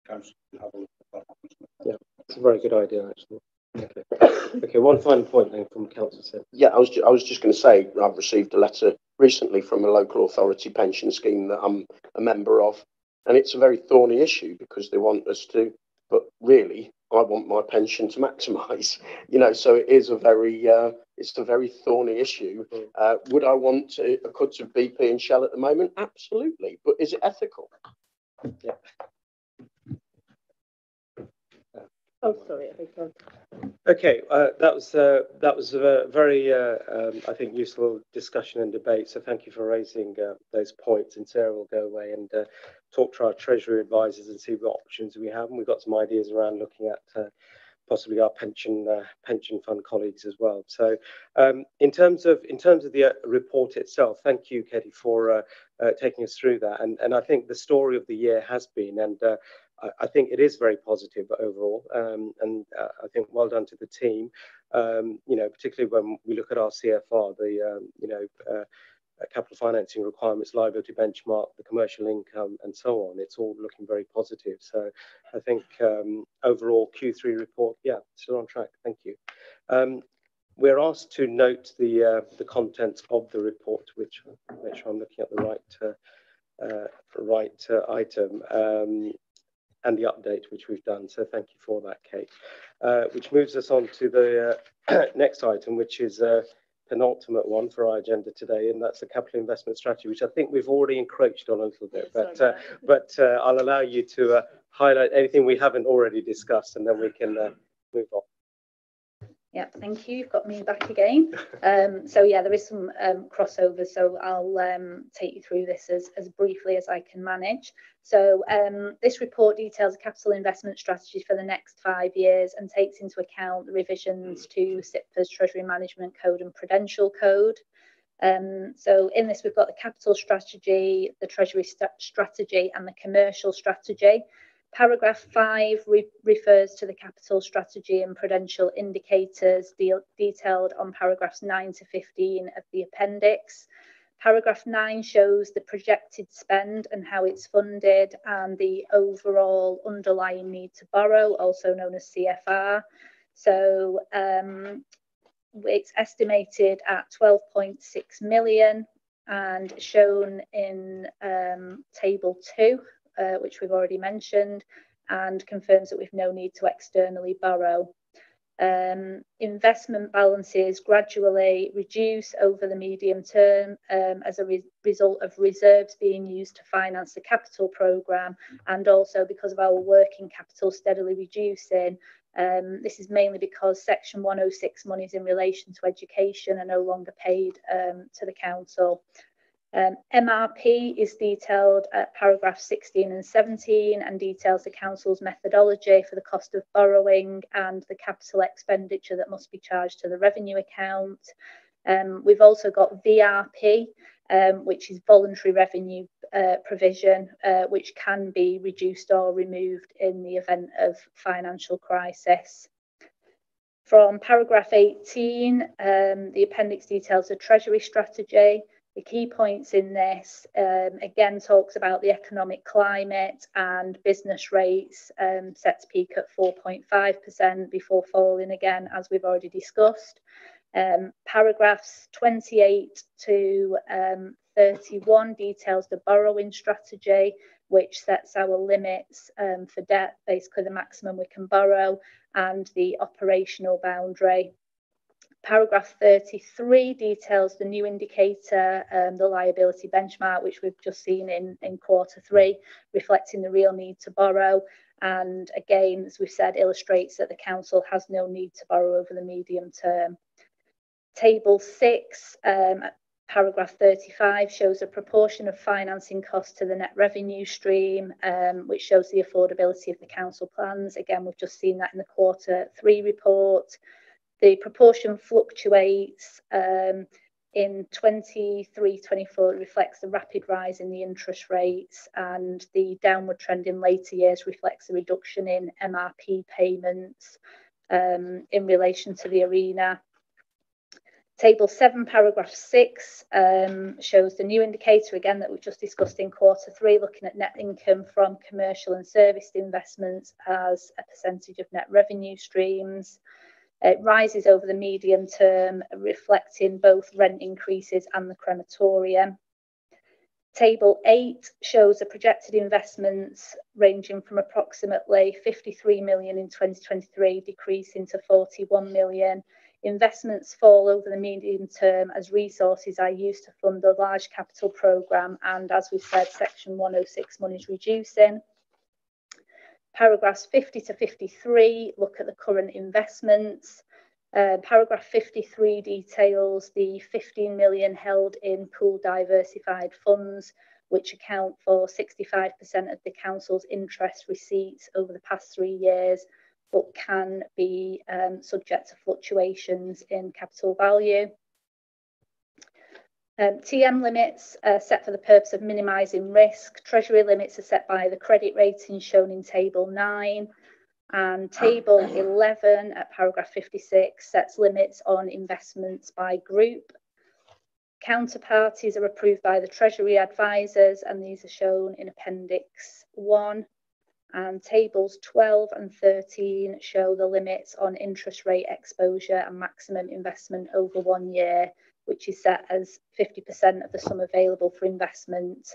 council will have a look at that. Yeah, it's a very good idea, actually. Okay. okay, one final point then from Council Sim. Yeah, I was, ju- I was just going to say, I've received a letter recently from a local authority pension scheme that I'm a member of, and it's a very thorny issue because they want us to but really, I want my pension to maximise. You know, so it is a very uh, it's a very thorny issue. Mm. Uh, would I want a, a cut of BP and Shell at the moment? Absolutely, but is it ethical? Yeah. Oh, sorry, Okay, uh, that was uh, that was a very, uh, um, I think, useful discussion and debate. So thank you for raising uh, those points. And Sarah will go away and uh, talk to our Treasury advisors and see what options we have. And we've got some ideas around looking at uh, possibly our pension pension fund colleagues as well. So um, in terms of in terms of the report itself, thank you, Katie, for taking us through that. And and I think the story of the year has been and I, think it is very positive overall, um, and uh, I think well done to the team. Um, you know, particularly when we look at our CFR, the um, you know uh, capital financing requirements, liability benchmark, the commercial income, and so on. It's all looking very positive. So I think um, overall Q3 report, yeah, still on track. Thank you. Um, we're asked to note the uh, the contents of the report, which make sure I'm looking at the right uh, uh, right uh, item. Um, and the update which we've done. So thank you for that, Kate. Uh, which moves us on to the uh, next item, which is a penultimate one for our agenda today, and that's the capital investment strategy, which I think we've already encroached on a little bit. but uh, but uh, I'll allow you to uh, highlight anything we haven't already discussed, and then we can uh, move on. Yeah, thank you. You've got me back again. Um, so yeah, there is some um, crossover, so I'll um, take you through this as, as briefly as I can manage. So um, this report details a capital investment strategy for the next five years and takes into account the revisions to CIPFA's Treasury Management Code and Prudential Code. Um, so in this, we've got the capital strategy, the Treasury st strategy and the commercial strategy. Paragraph 5 re refers to the capital strategy and prudential indicators de detailed on paragraphs 9 to 15 of the appendix. Paragraph 9 shows the projected spend and how it's funded and the overall underlying need to borrow, also known as CFR. So um, it's estimated at 12.6 million and shown in um, table 2 uh, which we've already mentioned, and confirms that we've no need to externally borrow. Um, investment balances gradually reduce over the medium term um, as a re result of reserves being used to finance the capital programme and also because of our working capital steadily reducing. Um, this is mainly because Section 106 monies in relation to education are no longer paid um, to the council. Um, MRP is detailed at paragraph 16 and 17 and details the Council's methodology for the cost of borrowing and the capital expenditure that must be charged to the revenue account. Um, we've also got VRP, um, which is voluntary revenue uh, provision, uh, which can be reduced or removed in the event of financial crisis. From paragraph 18, um, the appendix details the Treasury strategy, the key points in this um, again talks about the economic climate and business rates um, set to peak at 4.5% before falling again, as we've already discussed. Um, paragraphs 28 to um, 31 details the borrowing strategy, which sets our limits um, for debt, basically the maximum we can borrow, and the operational boundary Paragraph 33 details the new indicator, um, the liability benchmark, which we've just seen in, in quarter three, reflecting the real need to borrow. And again, as we've said, illustrates that the council has no need to borrow over the medium term. Table six, um, paragraph 35 shows a proportion of financing costs to the net revenue stream, um, which shows the affordability of the council plans. Again, we've just seen that in the quarter three report. The proportion fluctuates um, in 23 24 reflects the rapid rise in the interest rates and the downward trend in later years reflects a reduction in MRP payments um, in relation to the arena. Table 7, paragraph 6 um, shows the new indicator again that we've just discussed in quarter 3, looking at net income from commercial and serviced investments as a percentage of net revenue streams. It rises over the medium term, reflecting both rent increases and the crematorium. Table 8 shows the projected investments ranging from approximately 53 million in 2023 decreasing to 41 million. Investments fall over the medium term as resources are used to fund a large capital programme and as we said section 106 money is reducing. Paragraphs 50 to 53 look at the current investments. Uh, paragraph 53 details the 15 million held in pool diversified funds, which account for 65% of the council's interest receipts over the past three years, but can be um, subject to fluctuations in capital value. Um, TM limits are set for the purpose of minimising risk. Treasury limits are set by the credit rating shown in Table 9 and table 11 at paragraph 56 sets limits on investments by group. Counterparties are approved by the Treasury advisors and these are shown in Appendix 1 and tables 12 and 13 show the limits on interest rate exposure and maximum investment over one year, which is set as 50% of the sum available for investment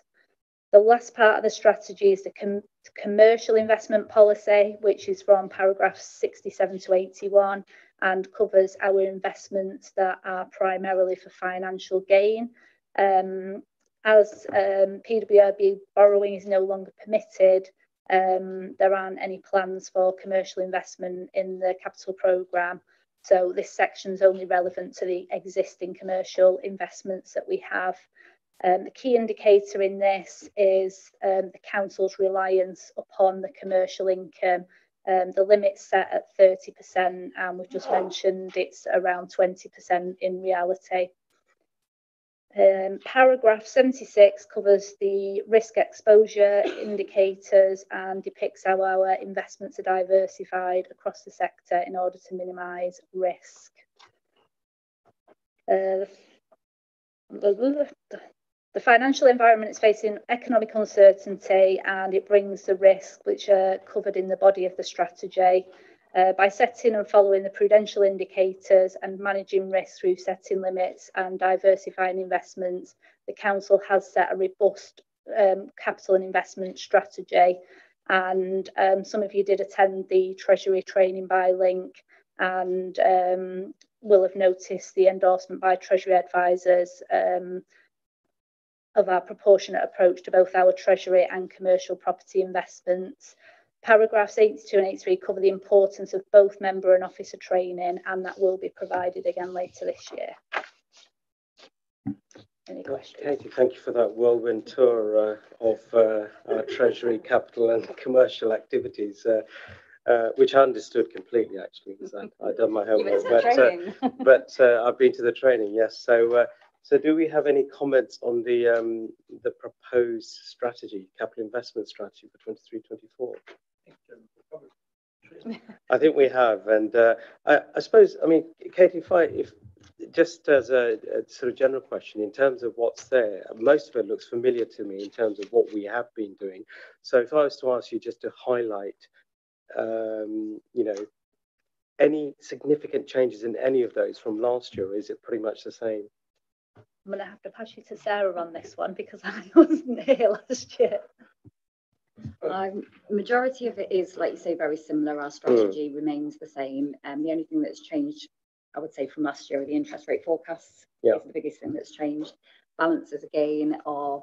the last part of the strategy is the com commercial investment policy, which is from paragraphs 67 to 81 and covers our investments that are primarily for financial gain. Um, as um, PWLB borrowing is no longer permitted, um, there aren't any plans for commercial investment in the capital programme. So this section is only relevant to the existing commercial investments that we have. Um, the key indicator in this is um, the council's reliance upon the commercial income. Um, the limit set at 30% and we've just mentioned it's around 20% in reality. Um, paragraph 76 covers the risk exposure indicators and depicts how our investments are diversified across the sector in order to minimise risk. Uh, the financial environment is facing economic uncertainty and it brings the risks which are covered in the body of the strategy. Uh, by setting and following the prudential indicators and managing risk through setting limits and diversifying investments, the Council has set a robust um, capital and investment strategy. And um, some of you did attend the Treasury training by Link and um, will have noticed the endorsement by Treasury advisors um, of our proportionate approach to both our Treasury and commercial property investments. Paragraphs 82 and 83 cover the importance of both member and officer training, and that will be provided again later this year. Any questions? Katie, thank you for that whirlwind tour uh, of uh, our Treasury, capital, and commercial activities. Uh, uh, which I understood completely actually because I done my homework. But, uh, but uh, I've been to the training, yes. So uh, so do we have any comments on the um, the proposed strategy, capital investment strategy for 23-24? I think we have, and uh, I, I, suppose, I mean, Katie, if, I, if just as a, a, sort of general question, in terms of what's there, most of it looks familiar to me in terms of what we have been doing. So if I was to ask you just to highlight, um, you know, any significant changes in any of those from last year, is it pretty much the same? I'm going to have to pass you to Sarah on this one because I wasn't here last year. Um, majority of it is, like you say, very similar. Our strategy mm. remains the same. And um, the only thing that's changed, I would say, from last year are the interest rate forecasts. Yeah. Is the biggest thing that's changed. Balances again are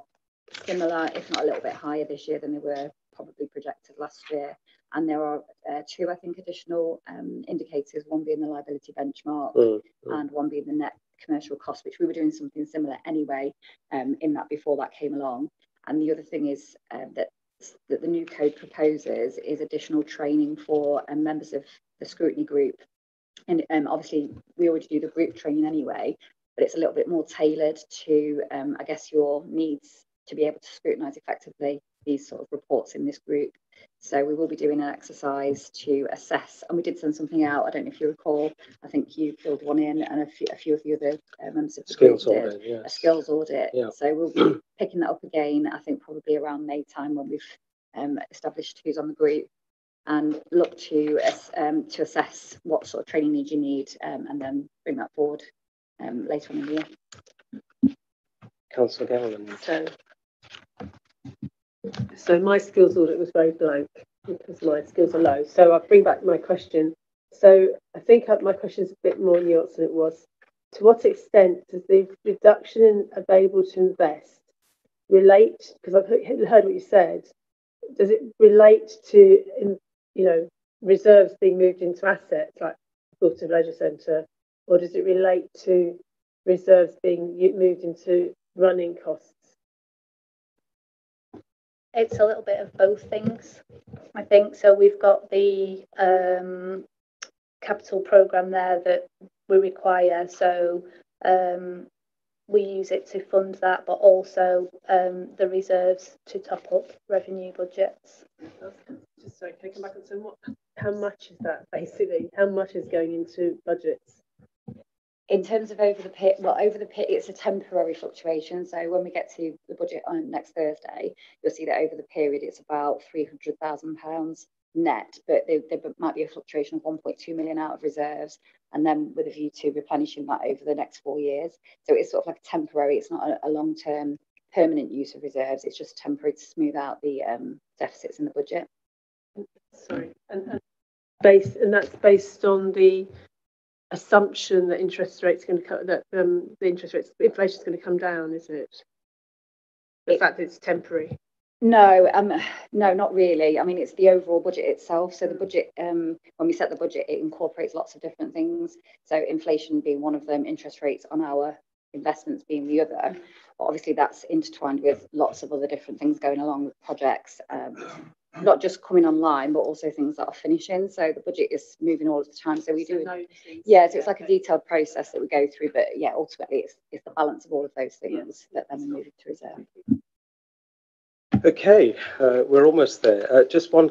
similar, if not a little bit higher this year than they were probably projected last year. And there are uh, two, I think, additional um, indicators, one being the liability benchmark mm, mm. and one being the net commercial cost, which we were doing something similar anyway um, in that before that came along. And the other thing is uh, that that the new code proposes is additional training for um, members of the scrutiny group. And um, obviously, we already do the group training anyway, but it's a little bit more tailored to, um, I guess, your needs to be able to scrutinise effectively these sort of reports in this group. So we will be doing an exercise to assess, and we did send something out. I don't know if you recall. I think you filled one in, and a few, a few of the other uh, members of the skills group audit, did yes. a skills audit. Yeah. So we'll be picking that up again. I think probably around May time when we've um, established who's on the group, and look to um, to assess what sort of training needs you need, um, and then bring that forward um, later on in the year. Councillor Gowland. So So my skills audit was very blank because my skills are low. So I'll bring back my question. So I think my question is a bit more nuanced than it was. To what extent does the reduction in available to invest relate? Because I've heard what you said. Does it relate to, you know, reserves being moved into assets like Fulton Leisure Centre, or does it relate to reserves being moved into running costs? It's a little bit of both things, I think. So we've got the um, capital program there that we require. So um, we use it to fund that, but also um, the reserves to top up revenue budgets. Just sorry, can I come back and say what? How much is that basically? How much is going into budgets? In terms of over the pit, well, over the pit, it's a temporary fluctuation. So when we get to the budget on next Thursday, you'll see that over the period it's about three hundred thousand pounds net, but there, there, might be a fluctuation of 1.2 million out of reserves, and then with a view to replenishing that over the next four years. So it's sort of like temporary. It's not a, a long-term permanent use of reserves. It's just temporary to smooth out the um, deficits in the budget. Sorry, and, and based and that's based on the assumption that interest rates going to come that um, the interest rates inflation is going to come down, is it? The it, fact that it's temporary. No, um, no, not really. I mean, it's the overall budget itself. So the budget, um, when we set the budget, it incorporates lots of different things. So inflation being one of them, interest rates on our investments being the other. But obviously, that's intertwined with lots of other different things going along with projects, um, not just coming online, but also things that are finishing. So the budget is moving all of the time. So we do, yeah. So it's like a detailed process that we go through. But yeah, ultimately, it's, it's the balance of all of those things that then we move to reserve. Okay, uh, we're almost there. Uh, just one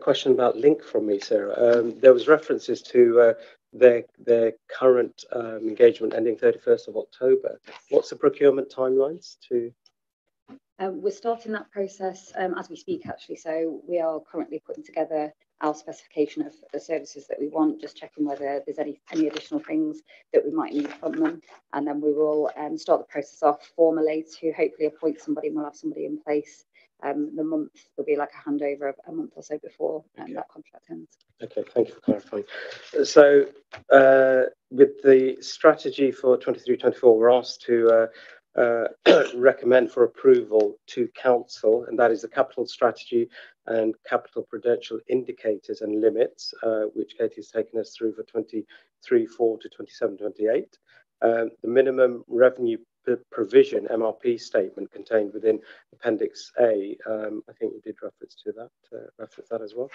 question about Link from me, Sarah. Um, there was references to uh, their their current um, engagement ending 31st of October. What's the procurement timelines to? Um, we're starting that process um, as we speak, actually. So we are currently putting together our specification of the services that we want, just checking whether there's any, any additional things that we might need from them. And then we will um, start the process off formally to hopefully appoint somebody and we'll have somebody in place. Um, the month, there'll be like a handover of a month or so before um, okay. that contract ends. Okay, thank you for clarifying. So uh, with the strategy for 23-24, we're asked to uh, recommend for approval to council, and that is the capital strategy and capital prudential indicators and limits, uh, which Katie has taken us through for 23 4 to 27 28. Um, the minimum revenue provision MRP statement contained within Appendix A, um, I think you did reference to that, uh, reference that as well,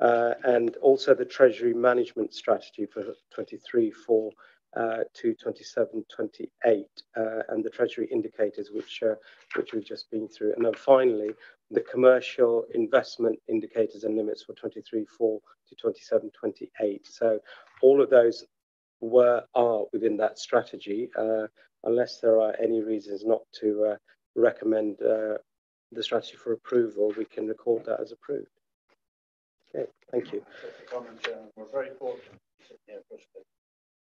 uh, and also the Treasury management strategy for 23 4 uh, to 2728 uh, and the treasury indicators which uh, which we've just been through. And then finally the commercial investment indicators and limits for 23 4 to 27 28 so all of those were are within that strategy uh, unless there are any reasons not to uh, recommend the strategy for approval we can record that as approved. Okay thank you. We're very fortunate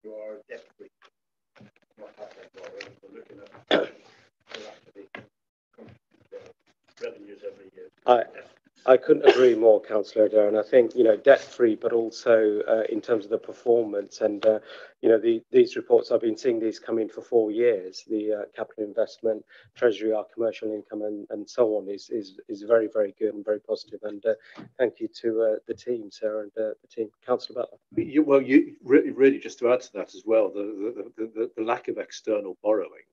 you are debt free. What happens we're looking at revenues every year. I, I couldn't agree more, Councillor Adair. I think, you know, debt free, but also uh, in terms of the performance. And, uh, you know, the, these reports, I've been seeing these come in for four years. The uh, capital investment, treasury, our commercial income, and, and so on is, is, is very, very good and very positive. And uh, thank you to uh, the team, Sarah, and uh, the team. Councillor Butler. You, well, you really, really, just to add to that as well, the, the, the, the lack of external borrowing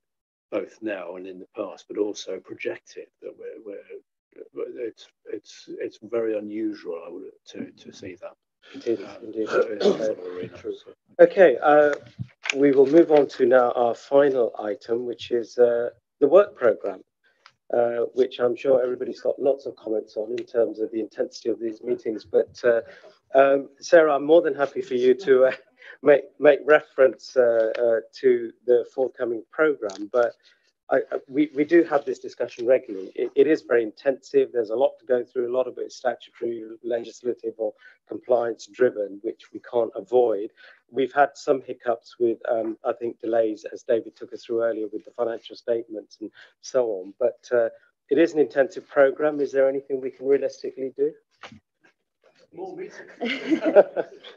both now and in the past, but also projected that we're, we're it's it's it's very unusual I would, to to see that. Indeed, indeed. okay, uh, we will move on to now our final item, which is uh, the work program, uh, which I'm sure everybody's got lots of comments on in terms of the intensity of these meetings. But uh, um, Sarah, I'm more than happy for you to uh, make make reference uh, to the forthcoming program, but I, we, we do have this discussion regularly. It, it is very intensive. There's a lot to go through. A lot of it is statutory, legislative, or compliance driven, which we can't avoid. We've had some hiccups with, um, I think, delays, as David took us through earlier, with the financial statements and so on. But uh, it is an intensive program. Is there anything we can realistically do? More meetings.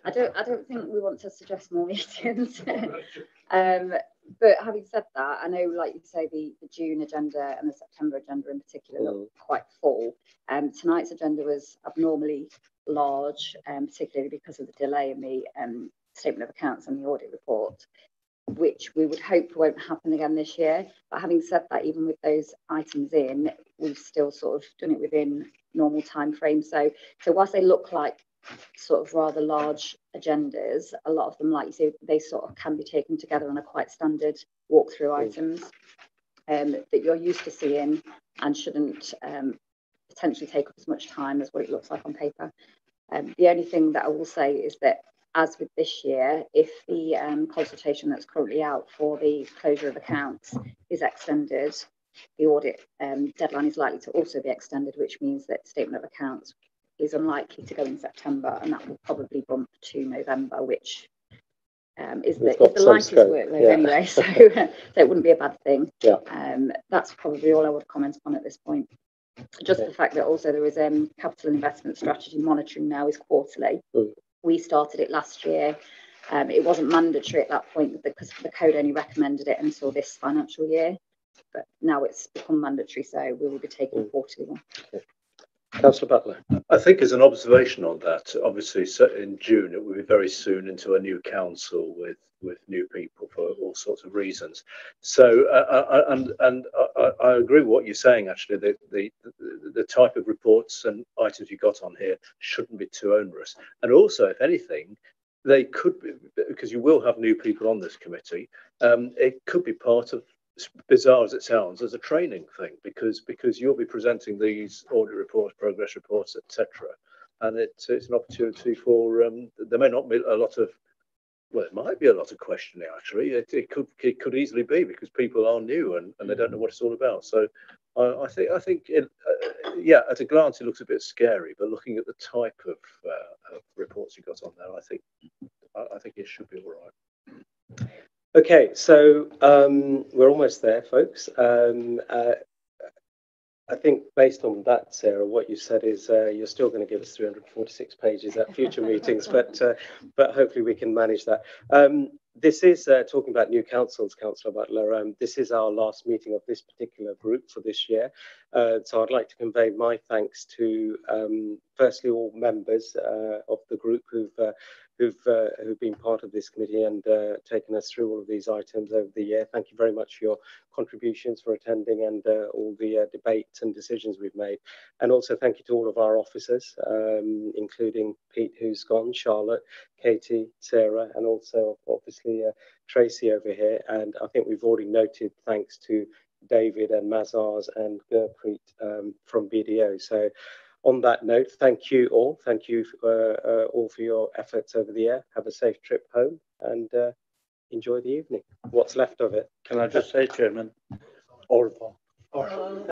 I don't. I don't think we want to suggest more meetings. um, but having said that, I know, like you say, the, the June agenda and the September agenda in particular mm. look quite full. Um, tonight's agenda was abnormally large, um, particularly because of the delay in the um, statement of accounts and the audit report, which we would hope won't happen again this year. But having said that, even with those items in, we've still sort of done it within normal time frames. So, so whilst they look like sort of rather large agendas, a lot of them, like you say, they sort of can be taken together on a quite standard walkthrough mm. items um, that you're used to seeing and shouldn't um, potentially take up as much time as what it looks like on paper. Um, the only thing that I will say is that as with this year, if the um, consultation that's currently out for the closure of accounts is extended, the audit um, deadline is likely to also be extended, which means that statement of accounts is unlikely to go in September, and that will probably bump to November, which um, is, the, is the lightest workload yeah. anyway, so, so it wouldn't be a bad thing. Yeah. Um, that's probably all I would comment on at this point. Just okay. the fact that also there is um, capital investment strategy monitoring now is quarterly. Mm. We started it last year. Um, it wasn't mandatory at that point because the code only recommended it until this financial year, but now it's become mandatory, so we will be taking mm. a quarterly one. Okay. Councillor Butler. I think as an observation on that, obviously in June it will be very soon into a new council with with new people for all sorts of reasons. So uh, uh, uh and and I, I, agree with what you're saying actually the, the the type of reports and items you got on here shouldn't be too onerous. And also, if anything, they could be because you will have new people on this committee. Um, it could be part of bizarre as it sounds, as a training thing because because you'll be presenting these audit reports, progress reports, etc. And it's it's an opportunity for um, there may not be a lot of well, it might be a lot of questioning actually. It, it could it could easily be because people are new and, and they don't know what it's all about. So I, I think I think it, uh, yeah, at a glance it looks a bit scary, but looking at the type of, uh, of reports you got on there, I think I, I think it should be all right. Okay, so um, we're almost there, folks. Um, uh, I think based on that, Sarah, what you said is uh, you're still going to give us 346 pages at future meetings, but uh, but hopefully we can manage that. Um, this is uh, talking about new councils, Councillor Butler. Um, this is our last meeting of this particular group for this year. Uh, so I'd like to convey my thanks to, um, firstly, all members uh, of the group who've uh, who've uh, who've been part of this committee and uh, taken us through all of these items over the year. Thank you very much for your contributions for attending and uh, all the uh, debates and decisions we've made. And also thank you to all of our officers, um, including Pete, who's gone, Charlotte, Katie, Sarah, and also obviously uh, Tracy over here. And I think we've already noted thanks to David and Mazars and Gurpreet um, from BDO. So on that note, thank you all. Thank you uh, uh, all for your efforts over the year. Have a safe trip home and uh, enjoy the evening. What's left of it. Can I just say, Chairman, au revoir. Au revoir.